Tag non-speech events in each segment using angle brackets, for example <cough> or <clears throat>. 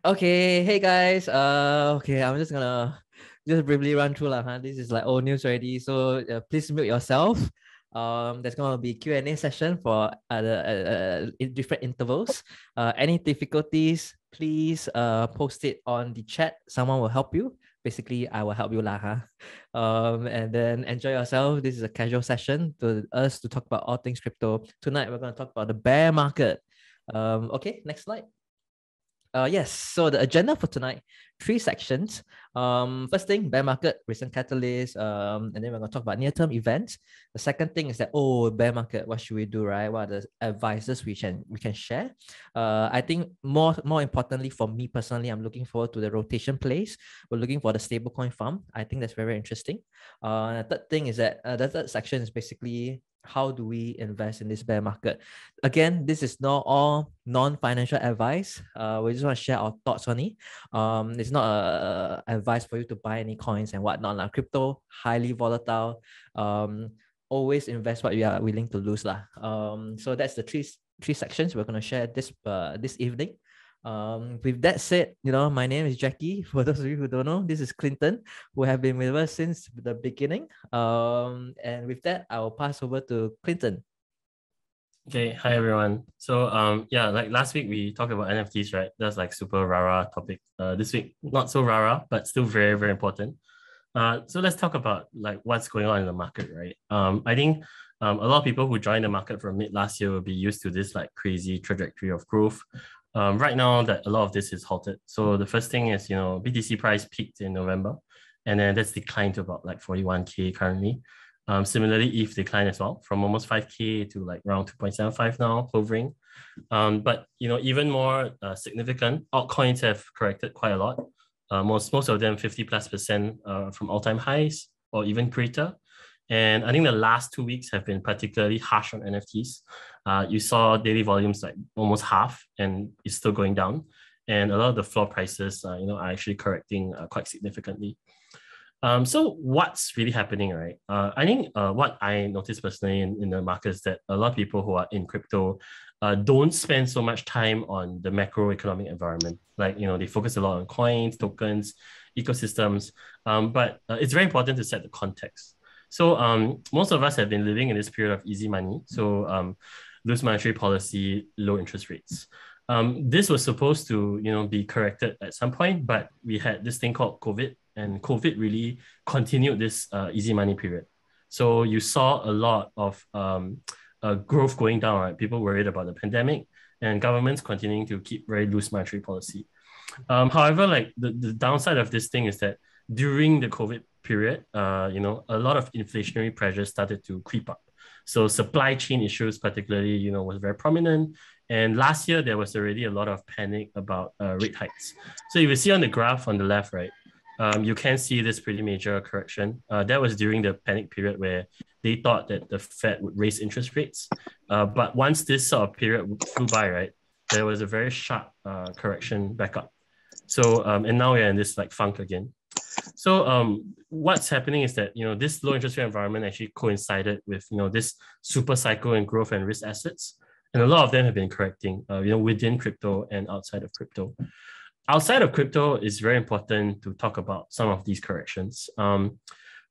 Okay, hey guys. Uh, okay, I'm just gonna just briefly run through lah. Huh? This is like old news already, so uh, please mute yourself. Um, there's gonna be Q and A session for other uh, uh, different intervals. Uh, any difficulties, please uh post it on the chat. Someone will help you. Basically, I will help you lah. Huh? Um, and then enjoy yourself. This is a casual session to us to talk about all things crypto. Tonight we're gonna talk about the bear market. Um, okay, next slide. Uh, yes, so the agenda for tonight, three sections. Um, first thing, bear market, recent catalyst, um, and then we're gonna talk about near-term events. The second thing is that oh, bear market, what should we do, right? What are the advices we can we can share? Uh, I think more more importantly for me personally, I'm looking forward to the rotation plays. We're looking for the stablecoin farm. I think that's very, very interesting. Uh, the third thing is that uh, the third section is basically how do we invest in this bear market? Again, this is not all non-financial advice. Uh, we just want to share our thoughts on it. Um, it's not a, a advice for you to buy any coins and whatnot. Like crypto, highly volatile. Um, always invest what you are willing to lose. Lah. Um, so that's the three three sections we're gonna share this uh this evening. Um, with that said, you know, my name is Jacky. <laughs> For those of you who don't know, this is Clinton, who have been with us since the beginning. Um, and with that, I will pass over to Clinton. Okay, hi everyone. So um yeah, like last week we talked about NFTs, right? That's like super rara topic. Uh this week not so rara, but still very, very important. Uh so let's talk about like what's going on in the market, right? Um I think um, a lot of people who joined the market from mid last year will be used to this like crazy trajectory of growth um, right now that a lot of this is halted. So the first thing is, you know, BTC price peaked in November and then that's declined to about like 41K currently. Um, similarly, ETH declined as well from almost 5K to like around 2.75 now, hovering. Um, but, you know, even more uh, significant, altcoins have corrected quite a lot. Uh, most, most of them 50 plus percent uh, from all-time highs or even greater. And I think the last two weeks have been particularly harsh on NFTs. Uh, you saw daily volumes like almost half, and it's still going down. And a lot of the floor prices, uh, you know, are actually correcting uh, quite significantly. Um, so what's really happening, right? Uh, I think uh, what I noticed personally in, in the market is that a lot of people who are in crypto uh, don't spend so much time on the macroeconomic environment. Like, you know, they focus a lot on coins, tokens, ecosystems. Um, but uh, it's very important to set the context. So um, most of us have been living in this period of easy money. So um, loose monetary policy, low interest rates. Um, this was supposed to, you know, be corrected at some point, but we had this thing called COVID, and COVID really continued this uh, easy money period. So you saw a lot of um, uh, growth going down, right? People worried about the pandemic, and governments continuing to keep very loose monetary policy. Um, however, like the, the downside of this thing is that during the COVID period, uh, you know, a lot of inflationary pressures started to creep up. So supply chain issues, particularly, you know, was very prominent. And last year there was already a lot of panic about uh, rate hikes. So if you see on the graph on the left, right, um, you can see this pretty major correction. Uh, that was during the panic period where they thought that the Fed would raise interest rates. Uh, but once this sort of period flew by, right, there was a very sharp uh, correction back up. So um, and now we're in this like funk again. So um, what's happening is that you know this low interest rate environment actually coincided with you know this super cycle in growth and risk assets, and a lot of them have been correcting. Uh, you know within crypto and outside of crypto. Outside of crypto, it's very important to talk about some of these corrections. Um,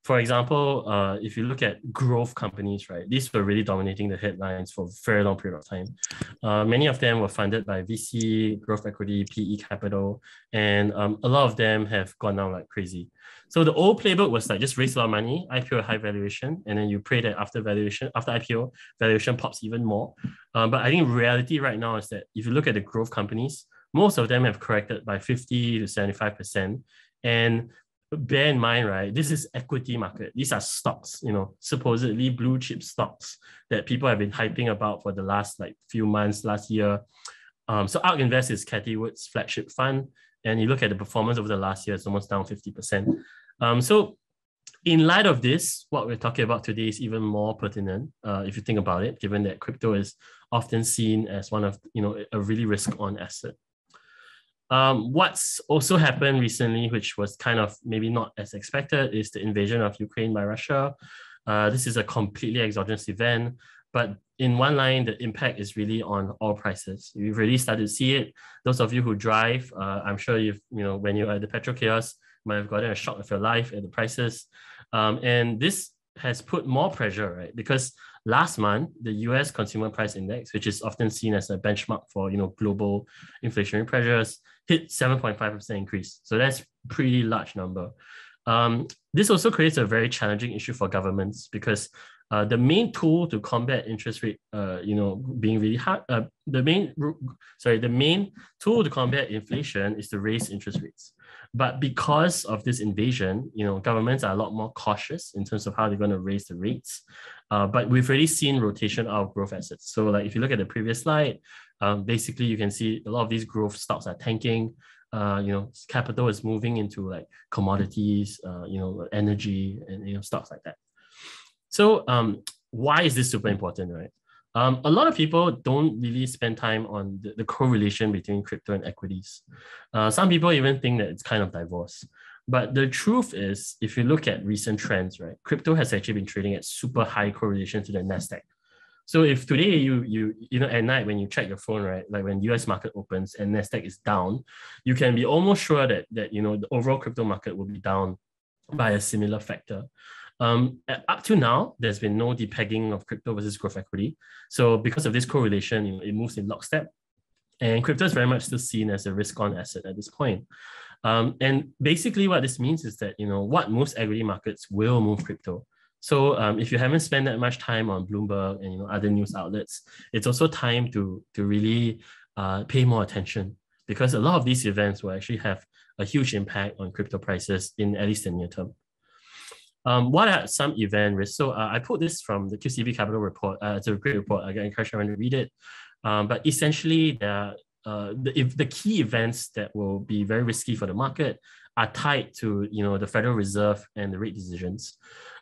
for example, uh, if you look at growth companies, right, these were really dominating the headlines for a very long period of time. Uh, many of them were funded by VC, growth equity, PE capital, and um, a lot of them have gone down like crazy. So the old playbook was like just raise a lot of money, IPO high valuation, and then you pray that after valuation, after IPO, valuation pops even more. Um, but I think reality right now is that if you look at the growth companies, most of them have corrected by 50 to 75%. And bear in mind, right, this is equity market. These are stocks, you know, supposedly blue chip stocks that people have been hyping about for the last like few months, last year. Um, so ARK Invest is Cathie Wood's flagship fund. And you look at the performance over the last year, it's almost down 50%. Um, so in light of this, what we're talking about today is even more pertinent uh, if you think about it, given that crypto is often seen as one of, you know, a really risk-on asset. Um, what's also happened recently, which was kind of maybe not as expected, is the invasion of Ukraine by Russia. Uh, this is a completely exogenous event. But in one line, the impact is really on oil prices. We've really started to see it. Those of you who drive, uh, I'm sure you've, you know, when you're at the petrol kiosk, might have gotten a shock of your life at the prices. Um, and this has put more pressure, right? Because last month, the US Consumer Price Index, which is often seen as a benchmark for, you know, global inflationary pressures, hit 7.5% increase. So that's pretty large number. Um, this also creates a very challenging issue for governments because uh, the main tool to combat interest rate, uh, you know, being really hard, uh, the main, sorry, the main tool to combat inflation is to raise interest rates. But because of this invasion, you know, governments are a lot more cautious in terms of how they're going to raise the rates. Uh, but we've already seen rotation out of growth assets. So like if you look at the previous slide, um, basically you can see a lot of these growth stocks are tanking. Uh, you know, capital is moving into like commodities, uh, you know, energy and you know stocks like that. So um, why is this super important, right? Um, a lot of people don't really spend time on the, the correlation between crypto and equities. Uh, some people even think that it's kind of divorced. But the truth is, if you look at recent trends, right, crypto has actually been trading at super high correlation to the Nasdaq. So if today you you you know at night when you check your phone, right, like when US market opens and Nasdaq is down, you can be almost sure that that you know the overall crypto market will be down by a similar factor. Um, up to now, there's been no depegging of crypto versus growth equity. So because of this correlation, you know, it moves in lockstep. And crypto is very much still seen as a risk-on asset at this point. Um, and basically what this means is that, you know, what moves equity markets will move crypto. So um, if you haven't spent that much time on Bloomberg and you know other news outlets, it's also time to, to really uh, pay more attention because a lot of these events will actually have a huge impact on crypto prices in at least the near term. Um, what are some event risks? So uh, I put this from the QCP Capital report. Uh, it's a great report. I encourage everyone to read it. Um, but essentially, the, uh, the, if the key events that will be very risky for the market are tied to you know the Federal Reserve and the rate decisions.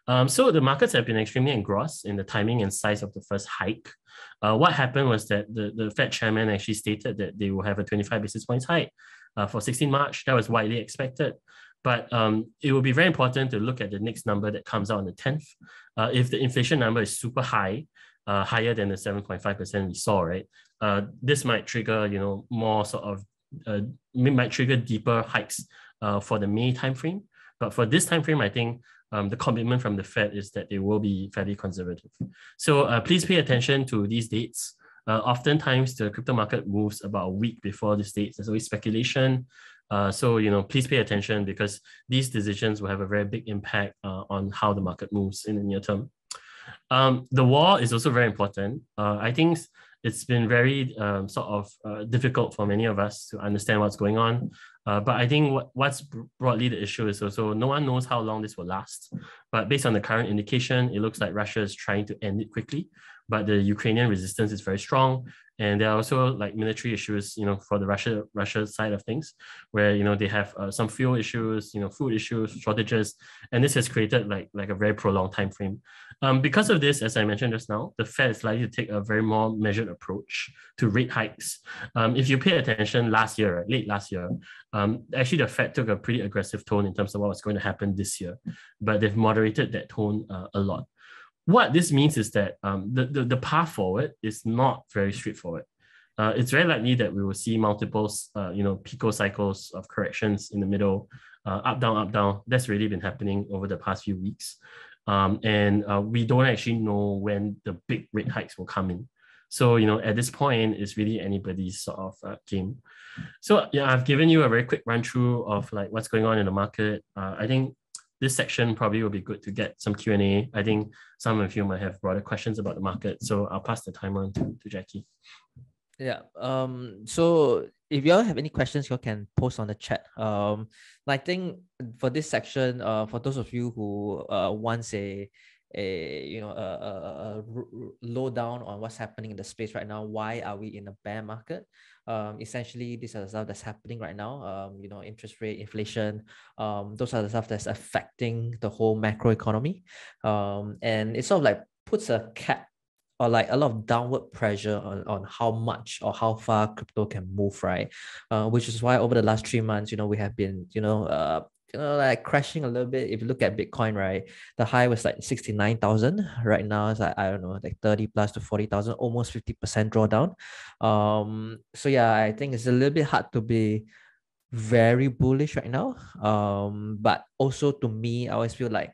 Um, so the markets have been extremely engrossed in the timing and size of the first hike. Uh, what happened was that the, the Fed chairman actually stated that they will have a 25 basis points hike uh, for 16 March. That was widely expected. But um, it will be very important to look at the next number that comes out on the 10th. Uh, if the inflation number is super high, uh, higher than the 7.5% we saw, right? Uh, this might trigger, you know, more sort of, uh, might trigger deeper hikes uh, for the May timeframe. But for this timeframe, I think um, the commitment from the Fed is that they will be fairly conservative. So uh, please pay attention to these dates. Uh, oftentimes, the crypto market moves about a week before this date. There's always speculation. Uh, so, you know, please pay attention because these decisions will have a very big impact uh, on how the market moves in the near term. Um, the war is also very important. Uh, I think it's been very um, sort of uh, difficult for many of us to understand what's going on. Uh, but I think what, what's broadly the issue is also no one knows how long this will last. But based on the current indication, it looks like Russia is trying to end it quickly. But the Ukrainian resistance is very strong and there are also like military issues you know for the russia russia side of things where you know they have uh, some fuel issues you know food issues shortages. And this has created like like a very prolonged time frame. Um, because of this as i mentioned just now the fed is likely to take a very more measured approach to rate hikes. Um, if you pay attention last year late last year um, actually the fed took a pretty aggressive tone in terms of what was going to happen this year. But they've moderated that tone uh, a lot what this means is that um, the, the, the path forward is not very straightforward. Uh, it's very likely that we will see multiple, uh, you know, pico cycles of corrections in the middle, uh, up, down, up, down. That's really been happening over the past few weeks. Um, and uh, we don't actually know when the big rate hikes will come in. So, you know, at this point, it's really anybody's sort of uh, game. So, yeah, I've given you a very quick run through of like what's going on in the market. Uh, I think this section probably will be good to get some Q&A. I think some of you might have broader questions about the market. So I'll pass the time on to, to Jacky. Yeah. Um. So if you all have any questions, you can post on the chat. Um. I think for this section, uh, for those of you who uh wants a a you know a, a, a low down on what's happening in the space right now. Why are we in a bear market? Um, essentially, these are the stuff that's happening right now. Um, you know, interest rate, inflation. Um, those are the stuff that's affecting the whole macro economy. Um, and it sort of like puts a cap or like a lot of downward pressure on, on how much or how far crypto can move, right? Uh, which is why over the last three months, you know, we have been, you know, uh, you know, like crashing a little bit. If you look at Bitcoin, right, the high was like 69,000. Right now it's like, I don't know, like 30 plus to 40,000, almost 50% drawdown. Um, so yeah, I think it's a little bit hard to be very bullish right now. Um, but also to me, I always feel like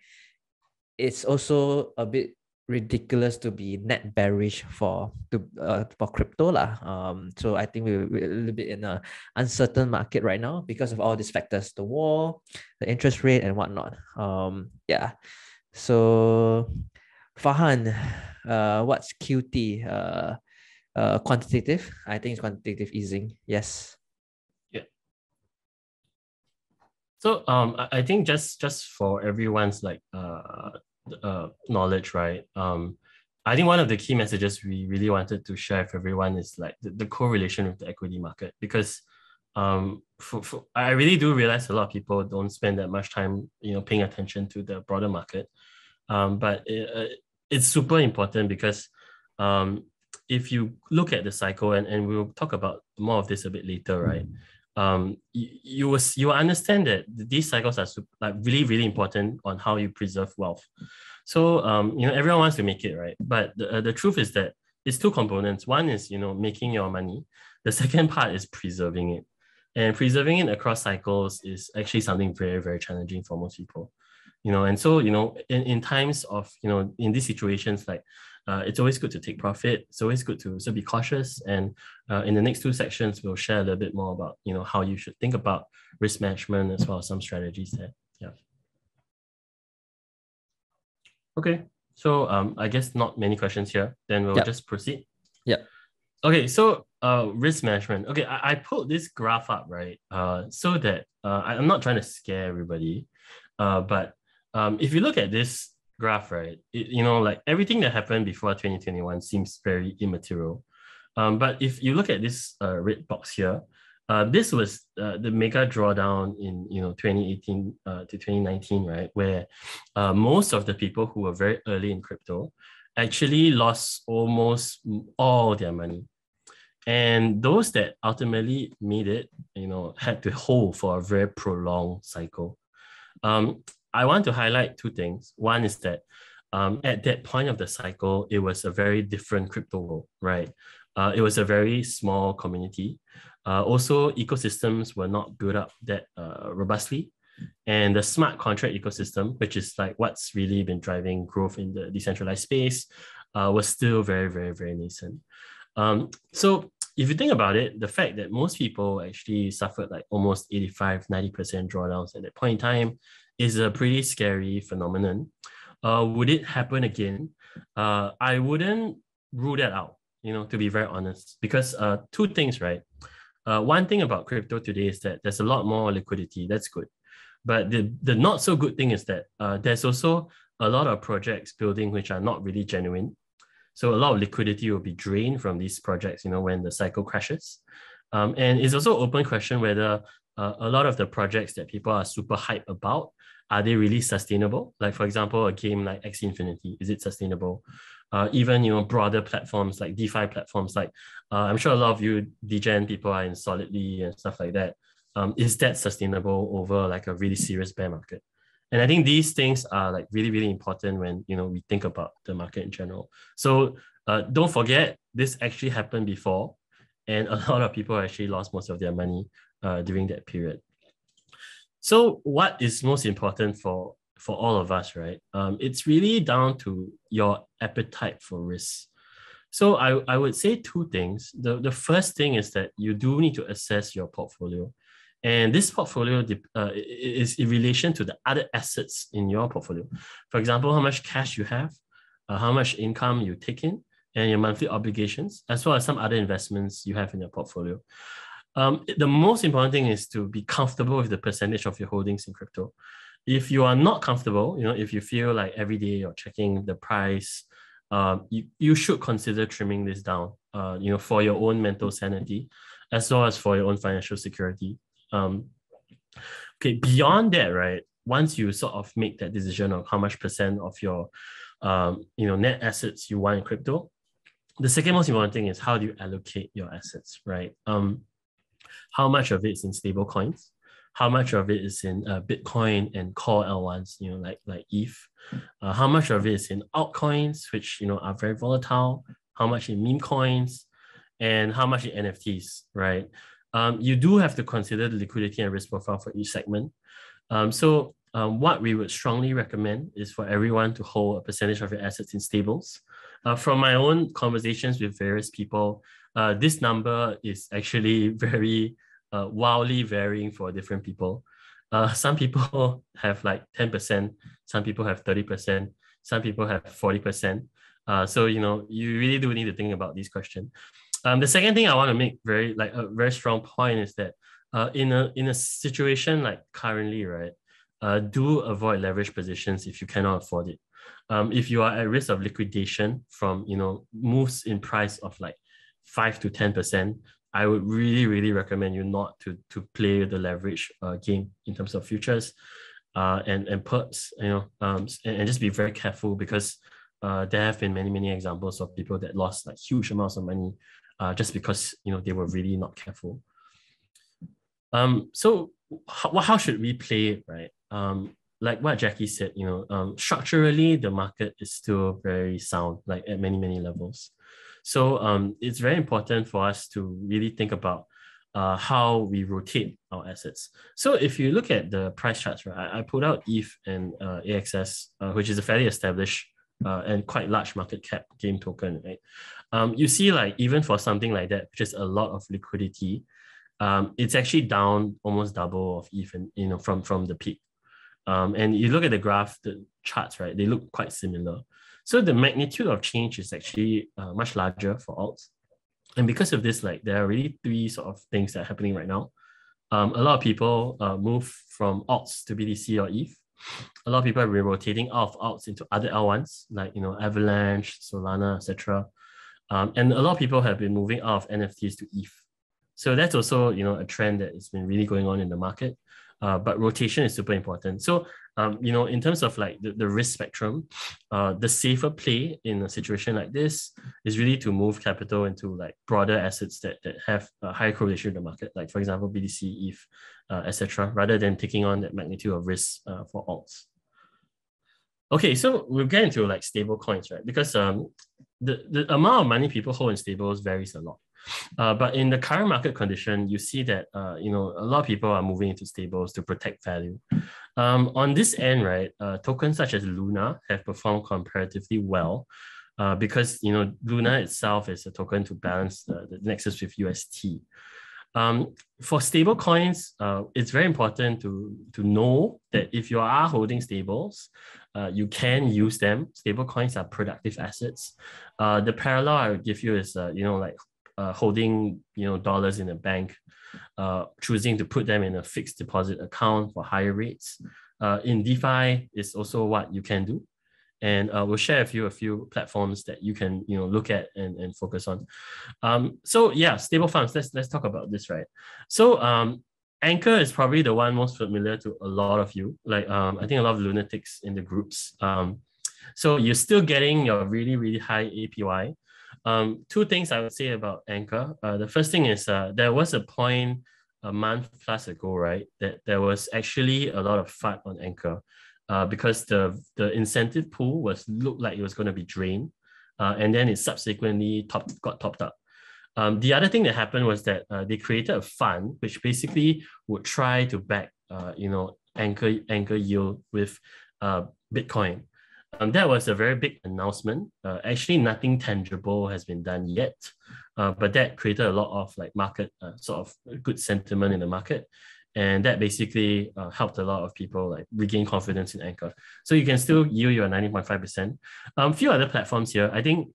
it's also a bit ridiculous to be net bearish for to uh, for crypto lah. Um, so I think we're, a little bit in a uncertain market right now because of all these factors: the war, the interest rate, and whatnot. Um, yeah. So, Fahan, uh, what's QT? Uh, uh, quantitative. I think it's quantitative easing. Yes. Yeah. So um, I think just just for everyone's like uh uh, knowledge, right? Um, I think one of the key messages we really wanted to share with everyone is like the, the correlation with the equity market because um, for, for, I really do realize a lot of people don't spend that much time, you know, paying attention to the broader market. Um, but it, uh, it's super important because um, if you look at the cycle, and, and we'll talk about more of this a bit later, right? Um, you, you will you will understand that these cycles are super, like really really important on how you preserve wealth. So um, you know everyone wants to make it right, but the, uh, the truth is that it's two components. One is you know making your money. The second part is preserving it, and preserving it across cycles is actually something very very challenging for most people. You know, and so you know in, in times of you know in these situations like uh, it's always good to take profit. It's always good to so be cautious. And uh, in the next two sections, we'll share a little bit more about you know how you should think about risk management as well as some strategies there. Yeah. Okay, so um, I guess not many questions here. Then we'll yep. just proceed. Yeah. Okay, so uh, risk management. Okay, I, I put this graph up right, uh, so that uh, I'm not trying to scare everybody, uh, but um, if you look at this graph, right, it, you know, like everything that happened before 2021 seems very immaterial. Um, but if you look at this uh, red box here, uh, this was uh, the mega drawdown in you know 2018 uh, to 2019, right, where uh, most of the people who were very early in crypto actually lost almost all their money. And those that ultimately made it, you know, had to hold for a very prolonged cycle. Um, I want to highlight two things. One is that um, at that point of the cycle, it was a very different crypto world, right? Uh, it was a very small community. Uh, also, ecosystems were not built up that uh, robustly. And the smart contract ecosystem, which is like what's really been driving growth in the decentralized space, uh, was still very, very, very nascent. Um, so if you think about it, the fact that most people actually suffered like almost 85, 90% drawdowns at that point in time is a pretty scary phenomenon. Uh, would it happen again? Uh, I wouldn't rule that out, you know, to be very honest, because uh, two things, right? Uh, one thing about crypto today is that there's a lot more liquidity. That's good. But the, the not so good thing is that uh, there's also a lot of projects building which are not really genuine. So a lot of liquidity will be drained from these projects, you know, when the cycle crashes. Um, and it's also open question whether uh, a lot of the projects that people are super hype about are they really sustainable? Like for example, a game like Axie Infinity, is it sustainable? Uh, even you know broader platforms like DeFi platforms, like uh, I'm sure a lot of you degen people are in Solidly and stuff like that. Um, is that sustainable over like a really serious bear market? And I think these things are like really really important when you know we think about the market in general. So uh, don't forget this actually happened before, and a <laughs> lot of people actually lost most of their money uh, during that period. So what is most important for for all of us, right? Um, it's really down to your appetite for risk. So I, I would say two things. The, the first thing is that you do need to assess your portfolio. And this portfolio uh, is in relation to the other assets in your portfolio. For example, how much cash you have, uh, how much income you take in, and your monthly obligations, as well as some other investments you have in your portfolio. Um, the most important thing is to be comfortable with the percentage of your holdings in crypto. If you are not comfortable, you know, if you feel like every day you're checking the price, um, you, you should consider trimming this down, uh, you know, for your own mental sanity, as well as for your own financial security. Um, okay, beyond that, right, once you sort of make that decision of how much percent of your, um, you know, net assets you want in crypto, the second most important thing is how do you allocate your assets, right? Um, how much of it's in stable coins, how much of it is in uh, Bitcoin and core L1s, you know, like like ETH, uh, how much of it is in altcoins, which you know are very volatile, how much in meme coins, and how much in NFTs, right? Um, you do have to consider the liquidity and risk profile for each segment. Um, so um, what we would strongly recommend is for everyone to hold a percentage of your assets in stables. Uh, from my own conversations with various people, uh, this number is actually <laughs> very uh, wildly varying for different people. Uh, some people <laughs> have like 10%, some people have 30%, some people have 40%. Uh, so, you know, you really do need to think about this question. Um, the second thing I want to make very like a very strong point is that uh, in a in a situation like currently, right, uh, do avoid leverage positions if you cannot afford it. Um, if you are at risk of liquidation from you know moves in price of like five to ten percent, I would really really recommend you not to to play the leverage uh, game in terms of futures, uh, and and puts you know um and, and just be very careful because uh, there have been many many examples of people that lost like huge amounts of money uh, just because you know they were really not careful. Um, so how, how should we play it, right? Um, like what Jacky said, you know, um, structurally the market is still very sound, like at many many levels. So um, it's very important for us to really think about uh, how we rotate our assets. So if you look at the price charts, right, I, I pulled out ETH and uh, AXS, uh, which is a fairly established uh, and quite large market cap game token, right? Um, you see like even for something like that, which is a lot of liquidity, um, it's actually down almost double of even, you know, from, from the peak. Um, and you look at the graph, the charts, right, they look quite similar. So the magnitude of change is actually uh, much larger for alts. And because of this, like there are really three sort of things that are happening right now. Um, a lot of people uh, move from alts to BTC or ETH a lot of people are rotating out of alts into other L1s like you know Avalanche, Solana, etc. Um, and a lot of people have been moving out of NFTs to ETH. So that's also you know a trend that has been really going on in the market. Uh, but rotation is super important. So um, you know, in terms of like the, the risk spectrum, uh, the safer play in a situation like this is really to move capital into like broader assets that, that have a high correlation to the market, like for example, BTC, ETH, uh, etc., rather than taking on that magnitude of risk uh, for alts. Okay, so we'll get into like stable coins, right? Because um, the, the amount of money people hold in stables varies a lot. Uh, but in the current market condition, you see that uh, you know a lot of people are moving into stables to protect value. Um, on this end, right, uh, tokens such as Luna have performed comparatively well uh, because you know Luna itself is a token to balance the, the nexus with UST. Um, for stable coins, uh, it's very important to, to know that if you are holding stables, uh, you can use them. Stable coins are productive assets. Uh, the parallel I would give you is, uh, you know, like uh, holding, you know, dollars in a bank, uh, choosing to put them in a fixed deposit account for higher rates. Uh, in DeFi is also what you can do. And uh, we'll share with you a few platforms that you can you know look at and, and focus on. Um, so yeah stable funds. Let's let's talk about this right? So um, anchor is probably the one most familiar to a lot of you. Like um, i think a lot of lunatics in the groups. Um, so you're still getting your really really high apy um, two things i would say about anchor uh, the first thing is uh, there was a point a month plus ago right that there was actually a lot of FUD on anchor uh, because the the incentive pool was looked like it was going to be drained, uh, and then it subsequently top, got topped up. Um, the other thing that happened was that uh, they created a fund which basically would try to back, uh, you know, anchor anchor yield with uh, Bitcoin. Um, that was a very big announcement. Uh, actually, nothing tangible has been done yet, uh, but that created a lot of like market uh, sort of good sentiment in the market and that basically uh, helped a lot of people like regain confidence in Anchor. So you can still yield your 90.5%. A um, few other platforms here, I think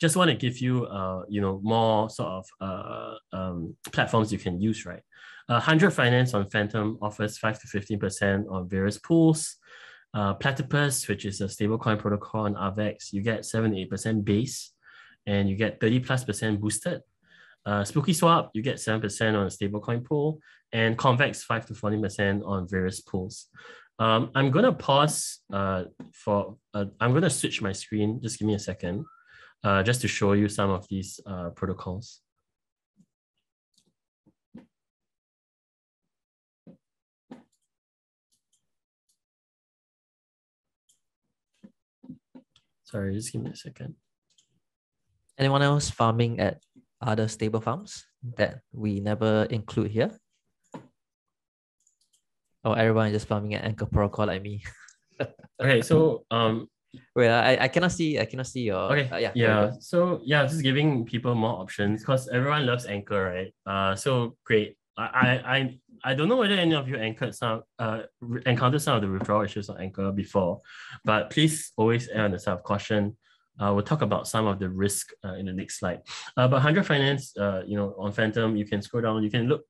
just want to give you, uh, you know, more sort of uh, um, platforms you can use, right? Uh, 100 Finance on Fantom offers 5 to 15% on various pools. Uh, Platypus, which is a stablecoin protocol on AVAX, you get 7 8% base and you get 30 plus percent boosted. Uh, Spooky Swap, you get 7% on a stablecoin pool and Convex 5 to 40% on various pools. Um, I'm going to pause uh, for, uh, I'm going to switch my screen. Just give me a second, uh, just to show you some of these uh, protocols. Sorry, just give me a second. Anyone else farming at other stable farms that we never include here? Oh, everyone is just farming at Anchor Protocol like me? <laughs> okay, so um Wait, I, I cannot see I cannot see your okay uh, yeah yeah so yeah just giving people more options because everyone loves anchor right uh so great I I I don't know whether any of you anchored some uh encountered some of the withdrawal issues on anchor before but please always err on the side of caution uh, we'll talk about some of the risk uh, in the next slide. Uh, but 100 Finance, uh, you know, on Fantom, you can scroll down, you can look,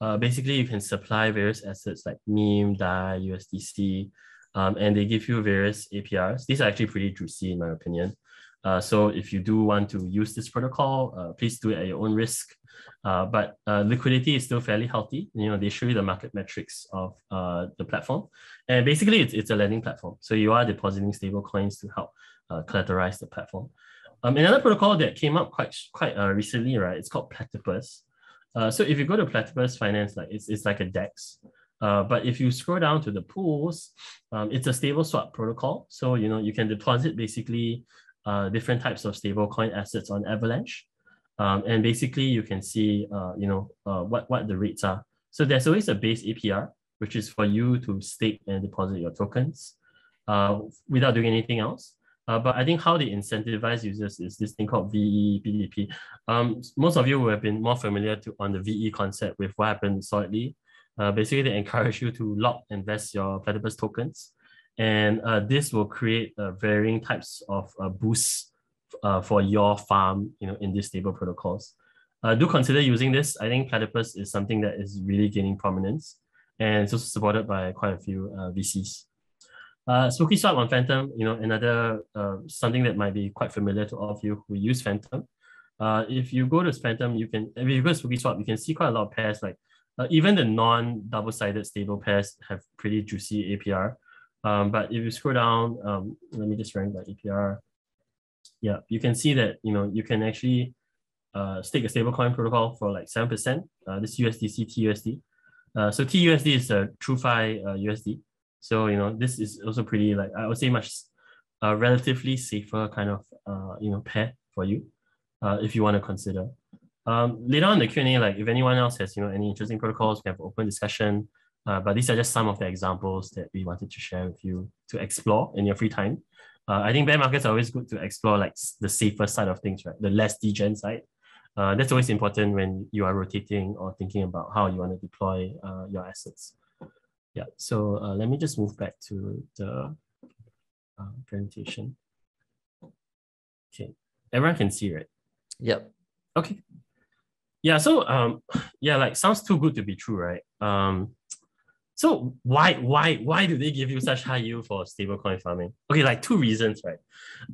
uh, basically you can supply various assets like MEME, DAI, USDC, um, and they give you various APRs. These are actually pretty juicy in my opinion. Uh, so if you do want to use this protocol, uh, please do it at your own risk. Uh, but uh, liquidity is still fairly healthy. You know, they show you the market metrics of uh, the platform. And basically it's, it's a lending platform. So you are depositing stable coins to help uh, collateralize the platform. Um, another protocol that came up quite quite recently, right? It's called Platypus. so if you go to Platypus Finance, like it's, it's like a DEX. Uh, but if you scroll down to the pools, um, it's a stable swap protocol. So, you know, you can deposit basically uh, different types of stable coin assets on Avalanche. Um, and basically you can see, uh, you know, uh, what, what the rates are. So there's always a base APR, which is for you to stake and deposit your tokens uh, without doing anything else. Uh, but I think how they incentivize users is this thing called VE. Um, most of you will have been more familiar to, on the VE concept with what happened solidly uh, basically, they encourage you to lock and invest your Platypus tokens. And uh, this will create uh, varying types of uh, boosts uh, for your farm you know, in these stable protocols. Uh, do consider using this. I think Platypus is something that is really gaining prominence and it's also supported by quite a few uh, VCs. Spooky Swap on Fantom, you know, another something that might be quite familiar to all of you who use Fantom. If you go to Fantom, you can, if you go to Spooky Swap, you can see quite a lot of pairs like uh, even the non-double-sided stable pairs have pretty juicy APR. Um, but if you scroll down, um, let me just rank by APR. Yeah, you can see that you know you can actually uh, stake a stablecoin protocol for like seven percent. Uh, this USDC TUSD. Uh, so TUSD is a TrueFi uh, USD. So you know this is also pretty like I would say much uh, relatively safer kind of uh, you know pair for you uh, if you want to consider. Um, later on the Q&A, like if anyone else has, you know, any interesting protocols, we have open discussion. Uh, but these are just some of the examples that we wanted to share with you to explore in your free time. Uh, I think bear markets are always good to explore like the safer side of things, right? The less degen side. Uh, that's always important when you are rotating or thinking about how you want to deploy uh, your assets. Yeah, so uh, let me just move back to the uh, presentation. Okay, everyone can see, right? Yep. Okay, yeah, so um, yeah, like sounds too good to be true, right? Um, so why why why do they give you such high yield for stablecoin farming? Okay, like two reasons, right?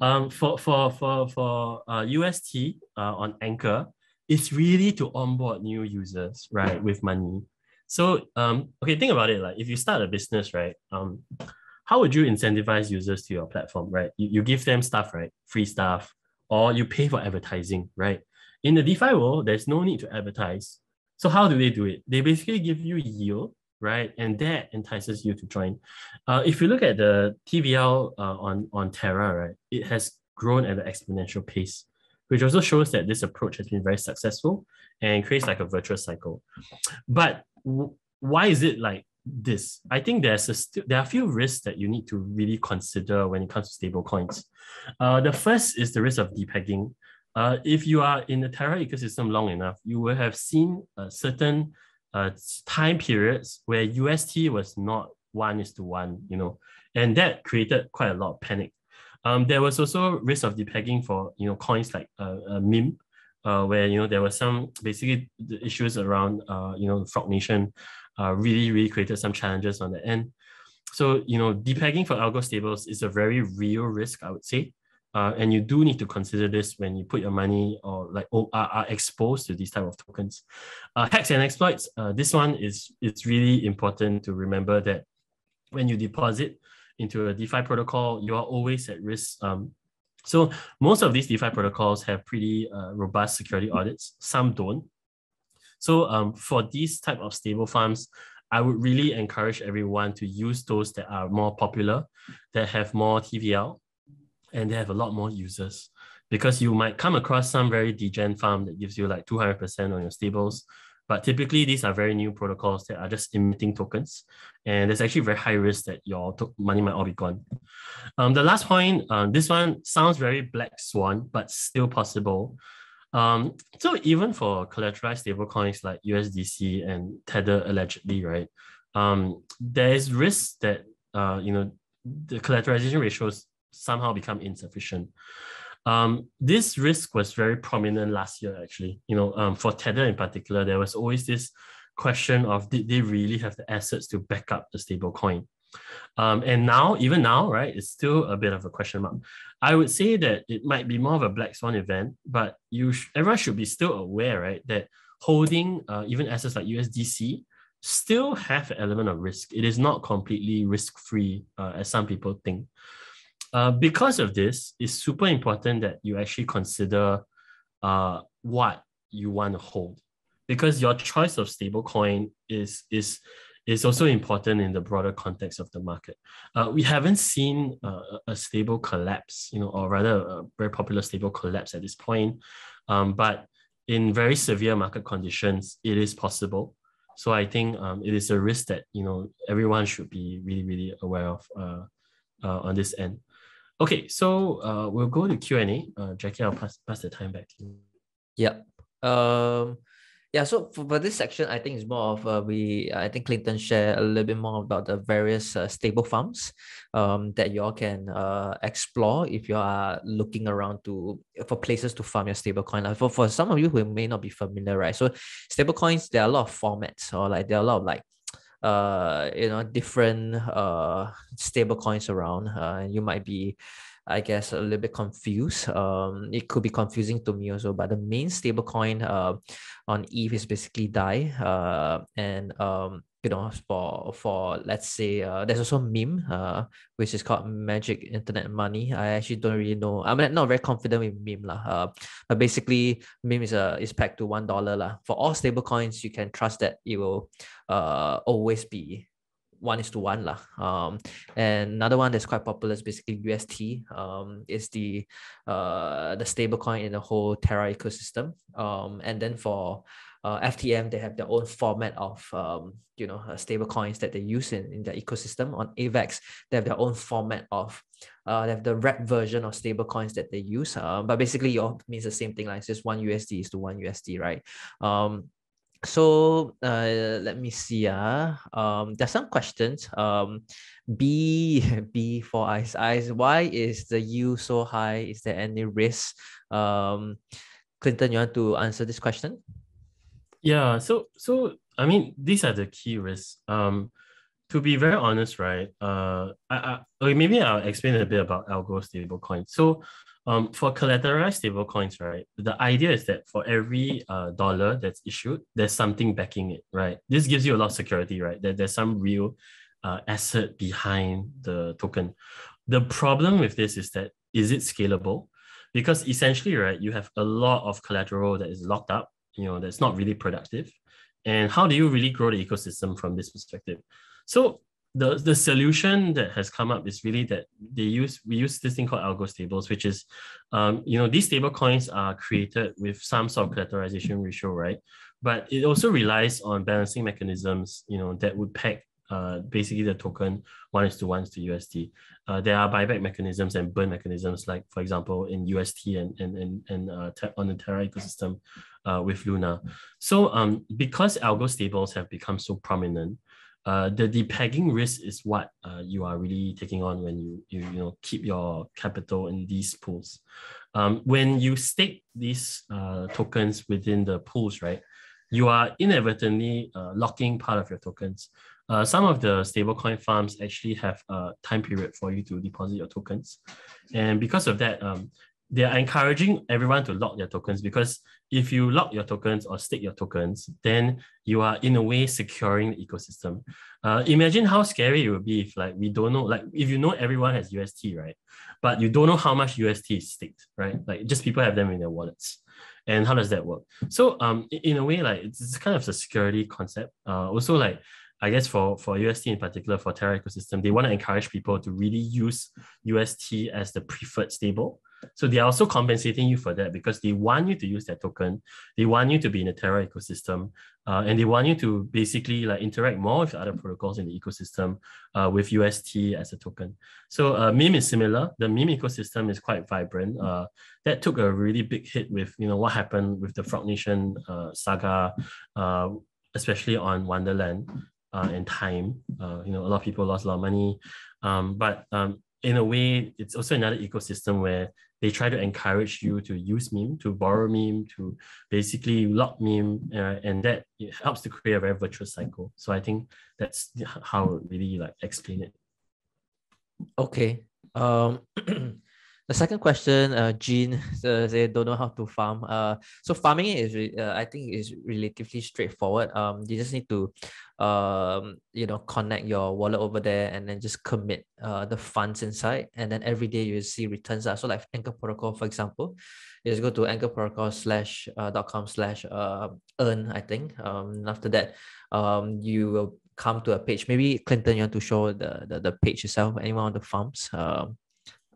Um, for for for for uh, UST uh, on Anchor, it's really to onboard new users, right, with money. So um, okay, think about it. Like if you start a business, right, um, how would you incentivize users to your platform, right? You, you give them stuff, right, free stuff, or you pay for advertising, right? In the DeFi world, there's no need to advertise. So how do they do it? They basically give you yield, right? And that entices you to join. Uh, if you look at the TVL uh, on, on Terra, right, it has grown at an exponential pace, which also shows that this approach has been very successful and creates like a virtuous cycle. But w- why is it like this? I think there's a st- there are a few risks that you need to really consider when it comes to stable coins. Uh, the first is the risk of depegging. Uh, if you are in the Terra ecosystem long enough, you will have seen uh, certain uh, time periods where UST was not one is to one, you know, and that created quite a lot of panic. Um, there was also risk of depegging for you know coins like uh, uh, MIM, uh, where you know there were some basically the issues around uh, you know Frog Nation, uh, really really created some challenges on the end. So you know depegging for algo stables is a very real risk, I would say. Uh, and you do need to consider this when you put your money or like oh, are, are exposed to these type of tokens. Uh, hacks and exploits. Uh, this one is it's really important to remember that when you deposit into a DeFi protocol, you are always at risk. Um, so most of these DeFi protocols have pretty uh, robust security audits. Some don't. So um, for these type of stable farms, I would really encourage everyone to use those that are more popular, that have more TVL, and they have a lot more users because you might come across some very degen farm that gives you like 200% on your stables. But typically, these are very new protocols that are just emitting tokens. And there's actually very high risk that your money might all be gone. Um, the last point, um, this one sounds very black swan, but still possible. Um, so even for collateralized stablecoins like USDC and Tether allegedly, right, um, there is risk that uh, you know the collateralization ratios somehow become insufficient. Um, this risk was very prominent last year, actually. You know, um, for Tether in particular, there was always this question of did they really have the assets to back up the stable coin? Um, and now, even now, right, it's still a bit of a question mark. I would say that it might be more of a black swan event, but you sh- everyone should be still aware, right, that holding uh, even assets like USDC still have an element of risk. It is not completely risk free, uh, as some people think. Uh, because of this, it's super important that you actually consider uh, what you want to hold, because your choice of stablecoin is is is also important in the broader context of the market. Uh, we haven't seen uh, a stable collapse, you know, or rather a very popular stable collapse at this point, um, but in very severe market conditions, it is possible. So I think um, it is a risk that you know everyone should be really really aware of uh, uh, on this end. Okay, so uh, we'll go to Q and A. Uh, Jacky, I'll pass pass the time back. Yep. Um. Yeah. So for, for this section, I think it's more of uh, we. I think Clinton share a little bit more about the various uh, stable farms, um, that you all can uh explore if you are looking around to for places to farm your stable coin. Like for for some of you who may not be familiar, right? So stable coins, there are a lot of formats, or like there are a lot of like uh you know different uh stable coins around uh you might be I guess a little bit confused. Um, it could be confusing to me also, but the main stable coin uh, on ETH is basically DAI. Uh, and um, you know, for for let's say uh, there's also meme, uh, which is called Magic Internet Money. I actually don't really know. I'm not very confident with meme lah. Uh, but basically, meme is a is pegged to one dollar lah. For all stable coins, you can trust that it will uh always be one is to one lah. Um, and another one that's quite popular is basically UST. Um, is the uh the stable coin in the whole Terra ecosystem. Um, and then for uh, FTM, they have their own format of um, you know uh, stable coins that they use in, in their ecosystem. On AVAX, they have their own format of uh, they have the wrap version of stable coins that they use. Uh, but basically, it means the same thing. Like it's just one USD is to one USD, right? Um, so uh, let me see. Uh, um, there's some questions. Um, B <laughs> B for ice ice. Why is the yield so high? Is there any risk? Um, Clinton, you want to answer this question? Yeah, so so I mean these are the key risks. Um, to be very honest, right? Uh, I, I maybe I'll explain a bit about algo stablecoin. So, um, for collateralized stablecoins, right? The idea is that for every uh dollar that's issued, there's something backing it, right? This gives you a lot of security, right? That there's some real uh, asset behind the token. The problem with this is that is it scalable? Because essentially, right, you have a lot of collateral that is locked up you know that's not really productive? And how do you really grow the ecosystem from this perspective? So the, the solution that has come up is really that they use we use this thing called algo stables which is um, you know these stable coins are created with some sort of collateralization ratio right? But it also relies on balancing mechanisms you know that would peg uh, basically the token one is to one is to USD. Uh, there are buyback mechanisms and burn mechanisms, like for example in UST and and and, and uh, on the Terra ecosystem uh, with Luna. So um, because algo stables have become so prominent, uh, the depegging risk is what uh, you are really taking on when you, you you know keep your capital in these pools. Um, when you stake these uh, tokens within the pools, right, you are inadvertently uh, locking part of your tokens. Uh, some of the stablecoin farms actually have a time period for you to deposit your tokens. And because of that, um, they are encouraging everyone to lock their tokens because if you lock your tokens or stake your tokens, then you are in a way securing the ecosystem. Uh, imagine how scary it would be if like we don't know, like if you know everyone has UST, right? But you don't know how much UST is staked, right? Like just people have them in their wallets. And how does that work? So um in a way, like it's, kind of a security concept. Uh also like I guess for, for UST in particular, for Terra ecosystem, they want to encourage people to really use UST as the preferred stable. So they are also compensating you for that because they want you to use that token. They want you to be in the Terra ecosystem, uh, and they want you to basically like interact more with other protocols in the ecosystem uh, with UST as a token. So uh, meme is similar. The meme ecosystem is quite vibrant. Uh, that took a really big hit with you know what happened with the Frog Nation uh, saga, uh, especially on Wonderland uh, and time. Uh, you know, a lot of people lost a lot of money. Um, but um, in a way, it's also another ecosystem where they try to encourage you to use meme, to borrow meme, to basically lock meme, uh, and that helps to create a very virtuous cycle. So I think that's how really like explain it. Okay. Um, <clears throat> The second question, uh, Jean, <laughs> uh, they don't know how to farm. Uh, so farming is, uh, I think, is relatively straightforward. Um, you just need to, um, you know, connect your wallet over there and then just commit uh the funds inside, and then every day you see returns. Uh. So like Anchor Protocol, for example, you just go to Anchor Protocol slash uh, dot com slash uh earn. I think. Um, after that, um, you will come to a page. Maybe Clinton, you want to show the the, the page itself. Anyone on the farms? Um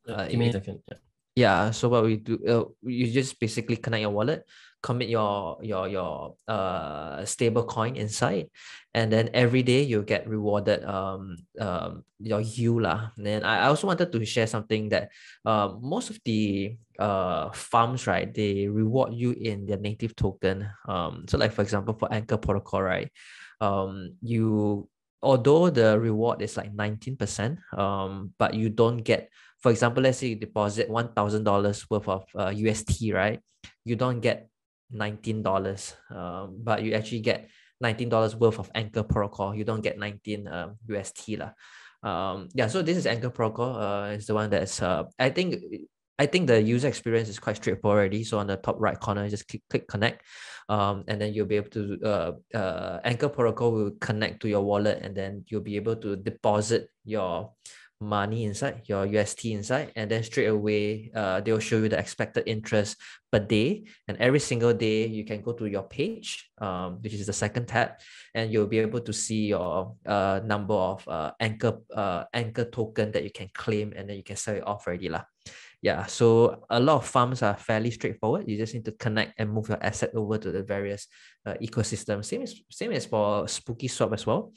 uh, give me a second. Yeah. Yeah. So what we do, uh, you just basically connect your wallet, commit your your your uh stable coin inside, and then every day you get rewarded um um your yield lah. And then I also wanted to share something that uh, most of the uh farms right they reward you in their native token. Um so like for example for Anchor Protocol right, um you although the reward is like 19%, um, but you don't get for example, let's say you deposit $1,000 worth of uh, UST, right? You don't get $19, um, but you actually get $19 worth of Anchor Protocol. You don't get 19 um, UST. La. Um, yeah, so this is Anchor Protocol. Uh, it's the one that's, uh, I think, I think the user experience is quite straightforward already. So on the top right corner, just click, click connect, um, and then you'll be able to uh, uh, Anchor Protocol will connect to your wallet, and then you'll be able to deposit your money inside your UST inside and then straight away uh, they'll show you the expected interest per day. And every single day you can go to your page um, which is the second tab and you'll be able to see your uh, number of uh, anchor uh, anchor token that you can claim and then you can sell it off already lah. yeah so a lot of farms are fairly straightforward. You just need to connect and move your asset over to the various uh, ecosystems same as same as for spooky swap as well